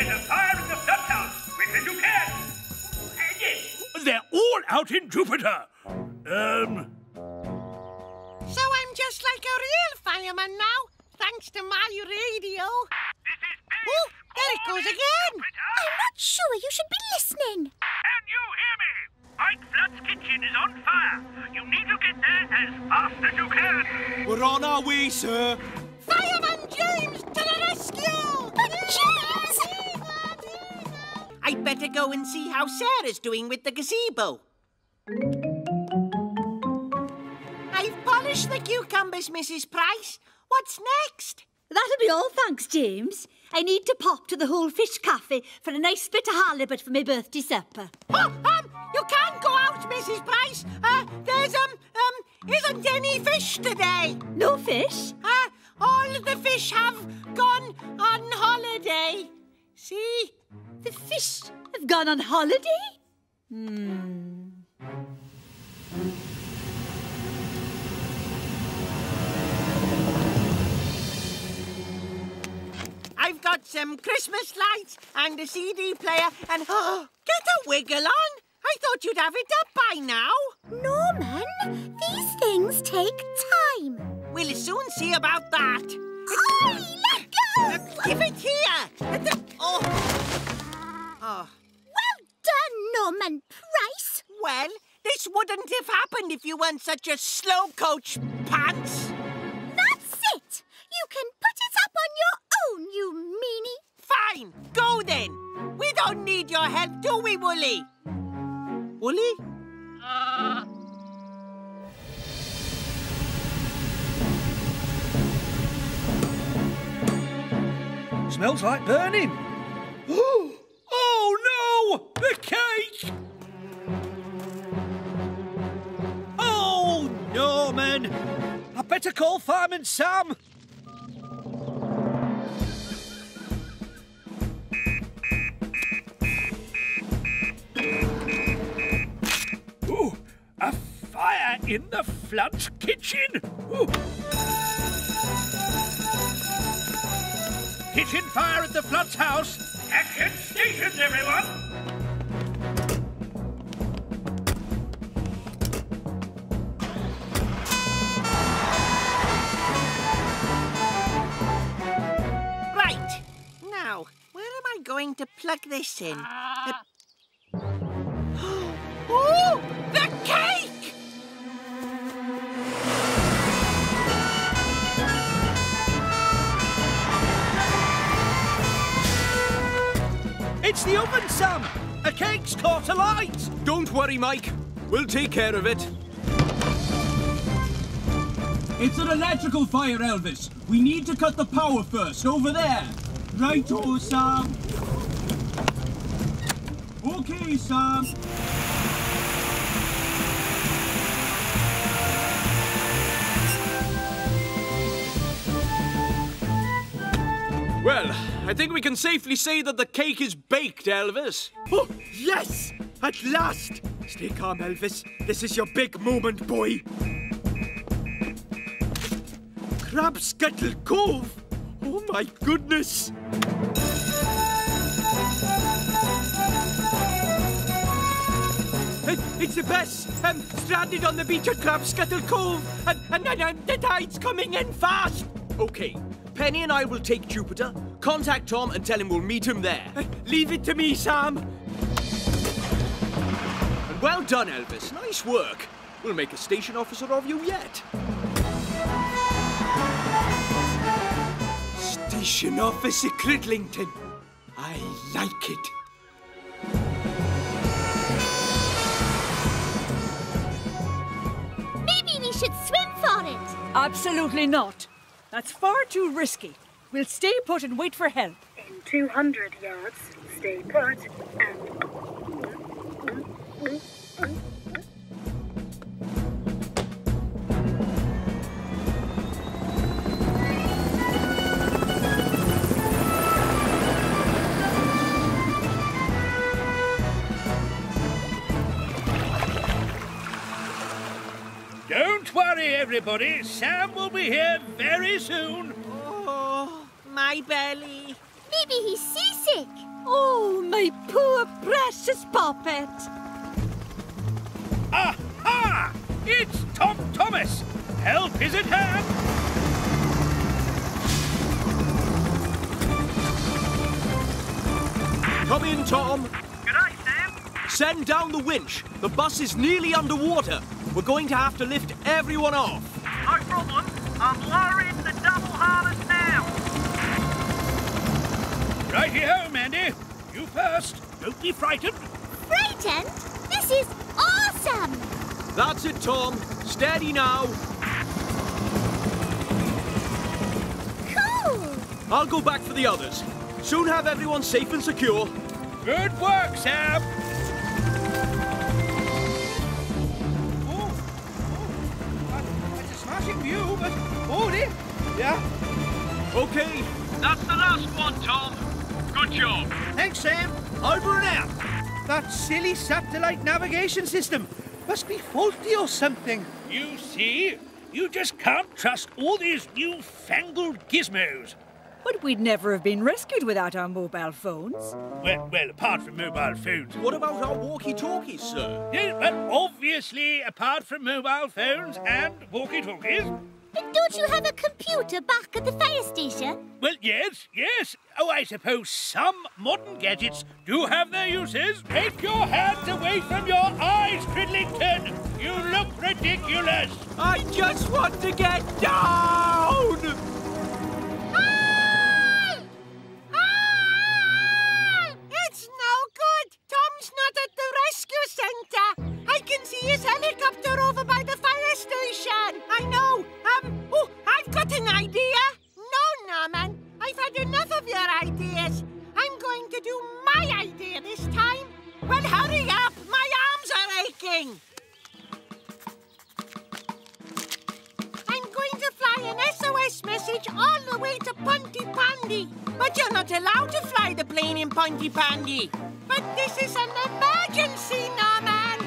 a fire in the Flood house! Quick as you can! Uh, yes, they're all out in Jupiter! Um, So I'm just like a real fireman now, thanks to my radio. this is Big Oh, there it goes again. I'm not sure you should be listening. Can you hear me? Mike Flood's kitchen is on fire! You need to get there as fast as you can! We're on our way, sir. Fireman James to the rescue! James! I'd better go and see how Sarah's doing with the gazebo. I've polished the cucumbers, Mrs. Price. What's next? That'll be all, thanks, James. I need to pop to the Wholefish Cafe for a nice bit of halibut for my birthday supper. Oh, um, you can't go out, Mrs. Price. Uh, there's, um, um, isn't any fish today. No fish? Uh, all the fish have gone on holiday. See? The fish have gone on holiday? Hmm. I've got some Christmas lights and a CD player and oh, get a wiggle on. I thought you'd have it up by now. Norman, these things take time. We'll soon see about that. Oi, let Uh, go! give it here. Uh, Oh. Oh. Well done, Norman Price. Well, this wouldn't have happened if you weren't such a slow coach pants. That's it. You can put it up on your own, you meanie. Fine, go then. We don't need your help, do we, Wooly? Wooly? Smells like burning. Oh no! The cake! Oh, Norman! I better call Fireman Sam. In the Flood's kitchen! Ooh. Kitchen fire at the Flood's house. Action stations, everyone! Right. Now, where am I going to plug this in? Uh, oh, the cake! It's the oven, Sam. A cake's caught alight. Don't worry, Mike. We'll take care of it. It's an electrical fire, Elvis. We need to cut the power first, over there. Righto, oh, Sam. Okay, Sam. Well, I think we can safely say that the cake is baked, Elvis. Oh, yes! At last! Stay calm, Elvis. This is your big moment, boy. Crab Scuttle Cove! Oh my goodness! It's the best! I'm stranded on the beach at Crab Scuttle Cove, and, and, and, and the tide's coming in fast! Okay, Penny and I will take Jupiter, contact Tom, and tell him we'll meet him there. Uh, Leave it to me, Sam. And well done, Elvis. Nice work. We'll make a station officer of you yet. Station Officer Cridlington. I like it. Maybe we should swim for it. Absolutely not. That's far too risky. We'll stay put and wait for help. In 200 yards, stay put and... Don't worry, everybody. Sam will be here very soon. Oh, my belly. Maybe he's seasick. Oh, my poor precious puppet. Aha! It's Tom Thomas. Help is at hand. Come in, Tom. G'day, Sam. Send down the winch. The bus is nearly underwater. We're going to have to lift everyone off. No problem. I'm lowering the double harness now. Right here, Mandy. You first. Don't be frightened. Frightened? This is awesome. That's it, Tom. Steady now. Cool. I'll go back for the others. Soon have everyone safe and secure. Good work, Sam. Oh, oh, that's a smashing view, but hold it. Yeah. Okay, That's the last one, Tom. Good job. Thanks, Sam. Over and out. That silly satellite navigation system must be faulty or something. You see, you just can't trust all these newfangled gizmos. But we'd never have been rescued without our mobile phones. Well, well, apart from mobile phones. what about our walkie-talkies, sir? Yeah, well, obviously, apart from mobile phones and walkie-talkies. But don't you have a computer back at the fire station? Well, yes, yes. Oh, I suppose some modern gadgets do have their uses. Take your hands away from your eyes, Cridlington. You look ridiculous. I just want to get down! Not at the rescue center. I can see his helicopter over by the fire station. I know. Um, oh, I've got an idea. No, Norman. I've had enough of your ideas. I'm going to do my idea this time. Well, hurry up. My arms are aching. I'm going to fly an SOS message all the way to Pontypandy. But you're not allowed to fly the plane in Pontypandy. But this is an emergency, Norman.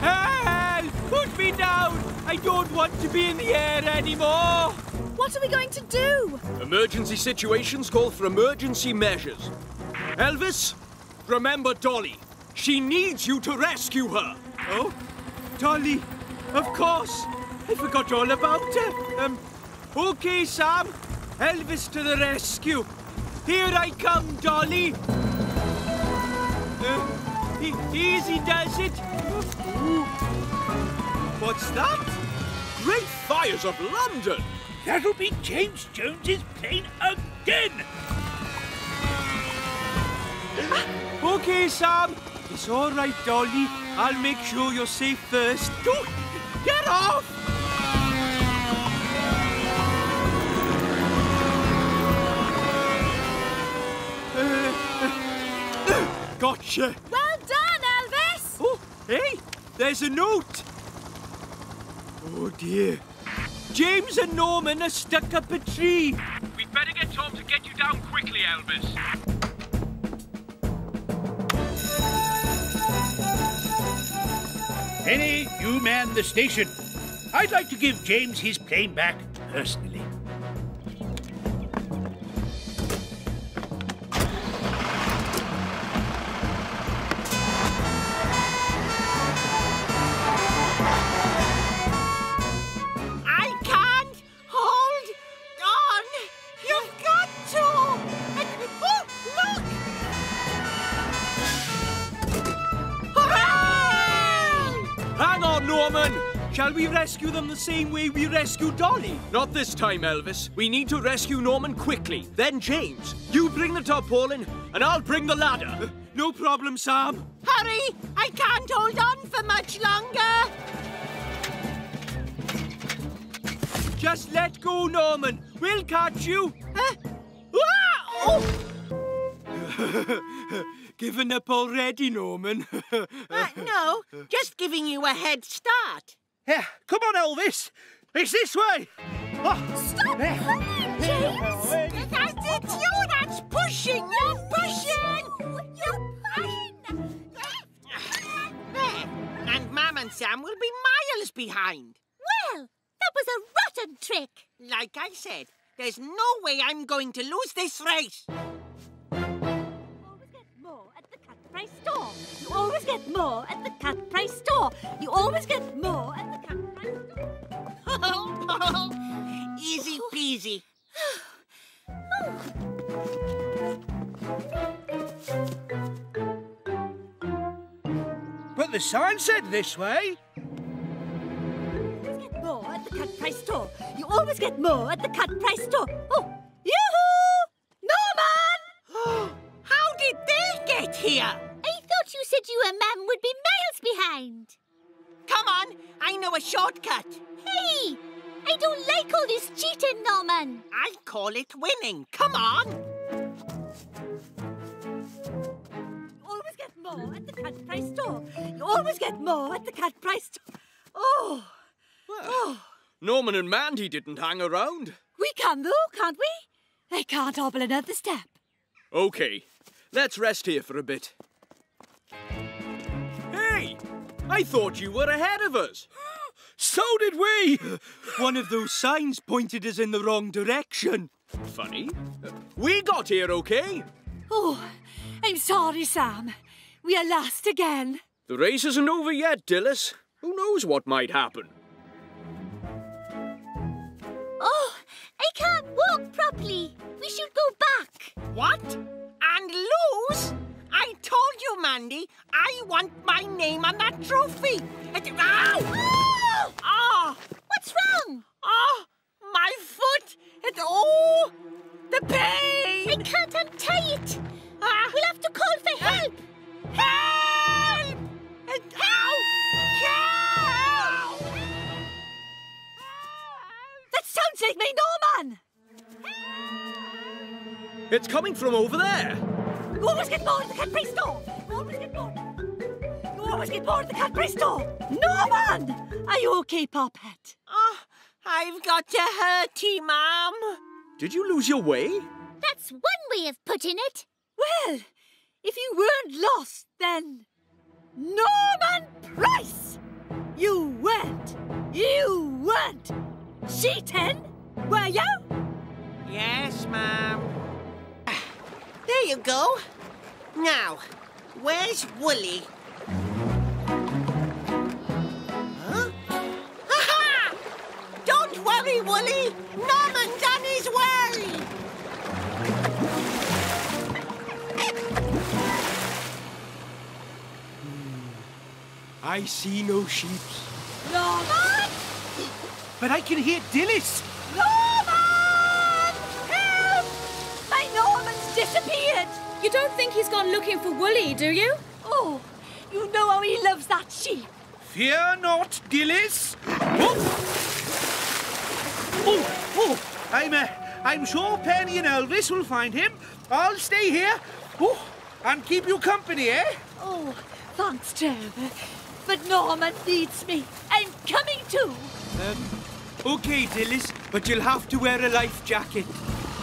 Help! Put me down! I don't want to be in the air anymore! What are we going to do? Emergency situations call for emergency measures. Elvis, remember Dolly. She needs you to rescue her. Oh, Dolly, of course. I forgot all about her. Um, okay, Sam. Elvis to the rescue. Here I come, Dolly. Uh, e- easy does it. What's that? Great fires of London. That'll be James Jones's plane again. Okay, Sam. It's all right, Dolly. I'll make sure you're safe first. Get off! Gotcha. Well done, Elvis! Oh, hey, there's a note. Oh dear. James and Norman are stuck up a tree. We'd better get Tom to get you down quickly, Elvis. Penny, you man the station. I'd like to give James his plane back personally. Rescue them the same way we rescued Dolly? Not this time, Elvis. We need to rescue Norman quickly. Then James. You bring the tarpaulin, and I'll bring the ladder. No problem, Sam. Hurry! I can't hold on for much longer. Just let go, Norman. We'll catch you. Huh? Ah! Oh! Given up already, Norman. Uh, no, just giving you a head start. Yeah, come on, Elvis. It's this way. Oh, Stop there. pulling, James! That's it's you that's pushing. You're pushing. You're pushing! There. And Mam and Sam will be miles behind. Well, that was a rotten trick. Like I said, there's no way I'm going to lose this race. Cut price store. You always get more at the cut price store. You always get more at the cut price store. Easy peasy. But the sign said this way. You always get more at the cut price store. You always get more at the cut price store. Oh, yoo-hoo! Norman! How did they get here? I thought you said you and Mum would be miles behind. Come on, I know a shortcut. Hey! I don't like all this cheating, Norman. I call it winning. Come on. You always get more at the cat price store. You always get more at the cut price store. Oh, oh. Norman and Mandy didn't hang around. We can though, can't we? I can't hobble another step. Okay, let's rest here for a bit. Hey! I thought you were ahead of us. So did we. One of those signs pointed us in the wrong direction. Funny. We got here okay. Oh, I'm sorry, Sam. We are lost again. The race isn't over yet, Dilys. Who knows what might happen? Oh, I can't walk properly. We should go back. What? And lose? I told you, Mandy, I want my name on that trophy. Ow! Oh! Ah! What's wrong? Ah! My foot! It, oh! The pain. I can't untie it. Ah! We'll have to call for help. Help! It, ow! Help! That sounds like my Norman. It's coming from over there. You always get more at the cat price store. You always get more. You always get more at the cat price store. Norman! Are you okay, Poppet? Ah, I've got a hurty, Mum. Did you lose your way? That's one way of putting it. Well, if you weren't lost, then... Norman Price! You weren't. You weren't. Cheating, were you? Yes, Mum. There you go. Now, where's Wooly? Huh? Ha-ha! Don't worry, Wooly. Norman's on his way. Hmm. I see no sheep. Norman! But I can hear Dilys. Norman! Help! My Norman's disappeared. You don't think he's gone looking for Woolly, do you? Oh, you know how he loves that sheep. Fear not, Dilys. Oh, oh, oh. I'm, uh, I'm sure Penny and Elvis will find him. I'll stay here. Oh, and keep you company, eh? Oh, thanks, Trevor. But Norman needs me. I'm coming too. Um, okay, Dilys, but you'll have to wear a life jacket.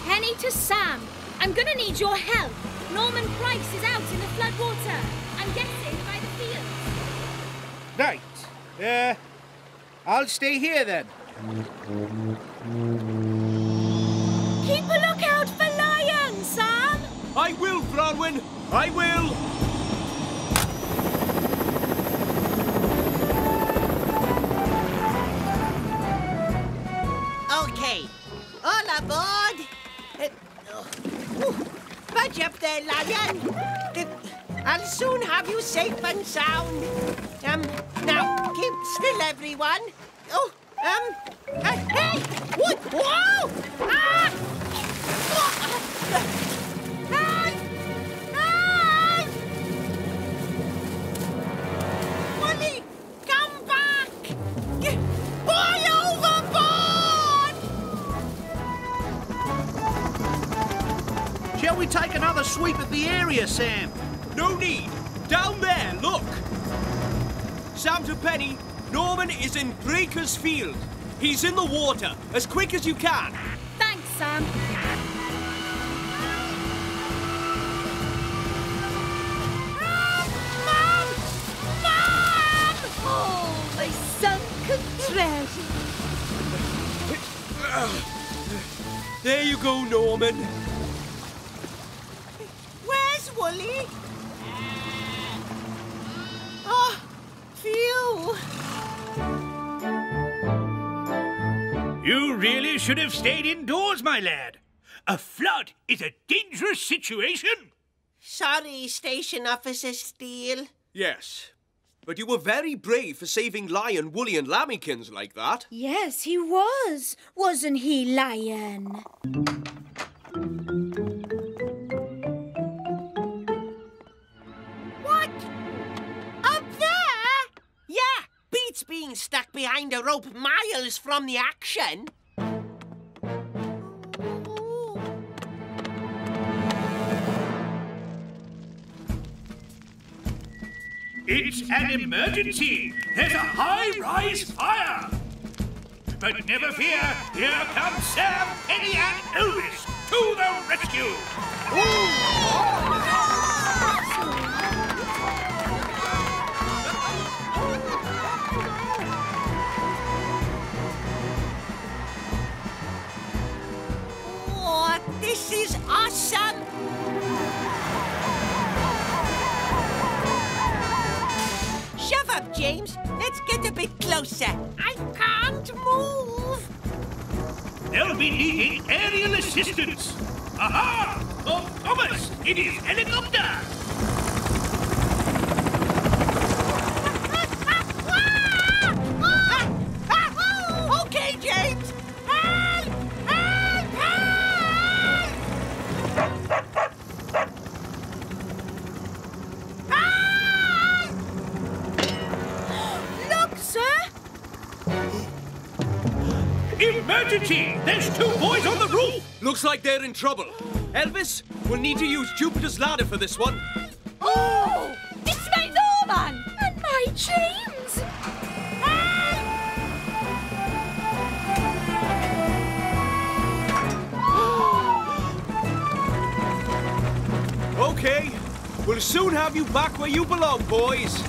Penny to Sam. I'm gonna need your help. Norman Price is out in the floodwater. I'm guessing by the fields. Right. Uh, I'll stay here then. Keep a lookout for lions, Sam. I will, Bronwyn. I will. Okay, all aboard. Uh, oh, whew. Up there, lion. I'll soon have you safe and sound. Um, now, keep still, everyone. Oh, um, uh, hey! What? Whoa! Ah! Ah! Hey! Hey! Wooly, come back! About we take another sweep of the area, Sam? No need. Down there, look. Sam to Penny, Norman is in Breaker's Field. He's in the water. As quick as you can. Thanks, Sam. Oh, my sunken treasure. There you go, Norman. Should have stayed indoors, my lad. A flood is a dangerous situation. Sorry, Station Officer Steele. Yes. But you were very brave for saving Lion, Woolly, and Lambykins like that. Yes, he was. Wasn't he, Lion? What? Up there? Yeah, beats being stuck behind a rope miles from the action. It's an emergency. There's a high-rise fire. But never fear, here comes Sam, Penny, and Elvis to the rescue. Oh, this is awesome! Up, James. Let's get a bit closer. I can't move. They'll be needing aerial assistance. Aha! Oh, Thomas, it is helicopter. Emergency! There's two boys on the roof. Looks like they're in trouble. Elvis, we'll need to use Jupiter's ladder for this one. Oh, it's my Norman. And my James! Okay, we'll soon have you back where you belong, boys.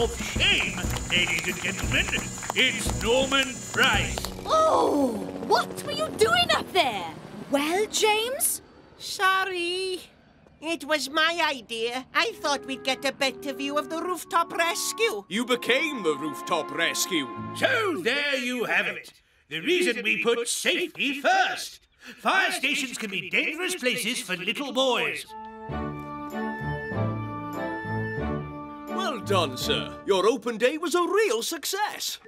Of shame, ladies and gentlemen, it's Norman Price. Oh, what were you doing up there? Well, James? Sorry. It was my idea. I thought we'd get a better view of the rooftop rescue. You became the rooftop rescue. So there you have it. The reason we put safety first. Fire stations can be dangerous places for little boys. Well done, sir. Your open day was a real success.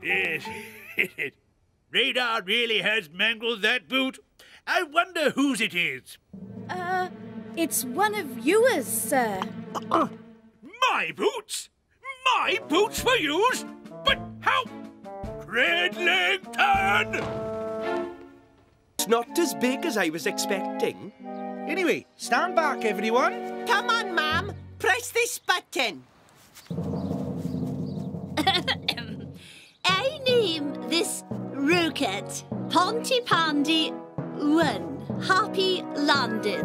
Yes. Radar really has mangled that boot. I wonder whose it is. Uh, it's one of yours, sir. My boots? My boots were used? But how? Red Lantern! It's not as big as I was expecting. Anyway, stand back, everyone. Come on, Ma'am. Press this button. I name this rocket Pontypandy 1 Happy Landings.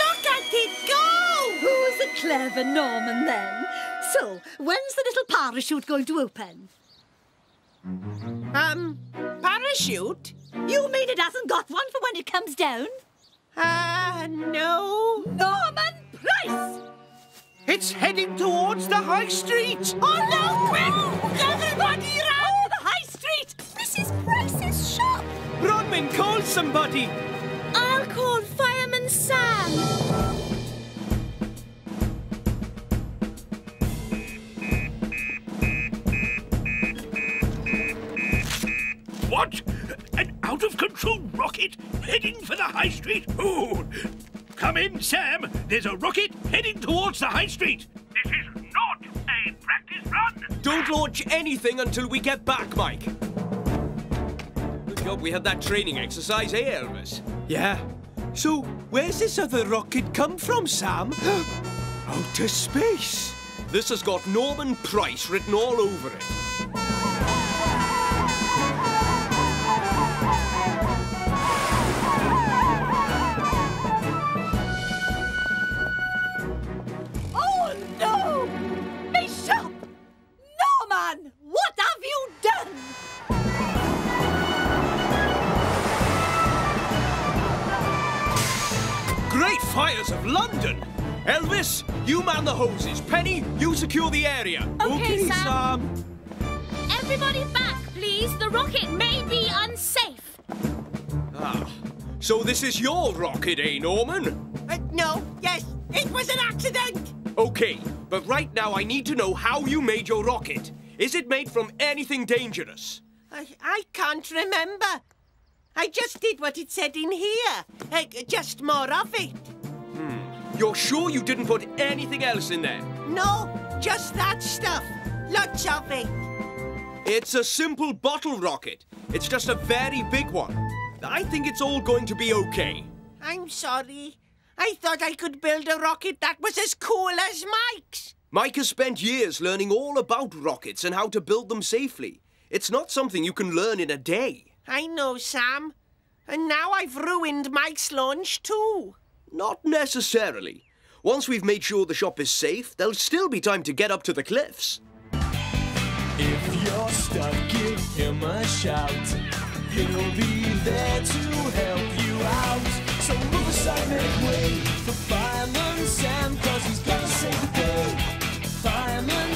Look at it go! Who's a clever Norman then? So, when's the little parachute going to open? Um, parachute? You mean it hasn't got one for when it comes down? Uh, no. Norman Price! It's heading towards the high street. Oh, no, quick! Everybody run! Oh, the high street! Mrs. Price's shop! Bronwyn, call somebody. The high street. Ooh. Come in, Sam. There's a rocket heading towards the high street. This is not a practice run. Don't launch anything until we get back, Mike. Good job we had that training exercise, eh, Elvis? Yeah. So, where's this other rocket come from, Sam? Outer space. This has got Norman Price written all over it. So this is your rocket, eh, Norman? Uh, no, yes, it was an accident. Okay, but right now I need to know how you made your rocket. Is it made from anything dangerous? I, I can't remember. I just did what it said in here. Uh, just more of it. You're sure you didn't put anything else in there? No, just that stuff. Lots of it. It's a simple bottle rocket. It's just a very big one. I think it's all going to be okay. I'm sorry. I thought I could build a rocket that was as cool as Mike's. Mike has spent years learning all about rockets and how to build them safely. It's not something you can learn in a day. I know, Sam. And now I've ruined Mike's launch too. Not necessarily. Once we've made sure the shop is safe, there'll still be time to get up to the cliffs. If you're stuck, give him a shout. He'll be there to help you out. So move aside, make way for Fireman Sam, cause he's gonna save the day. Fireman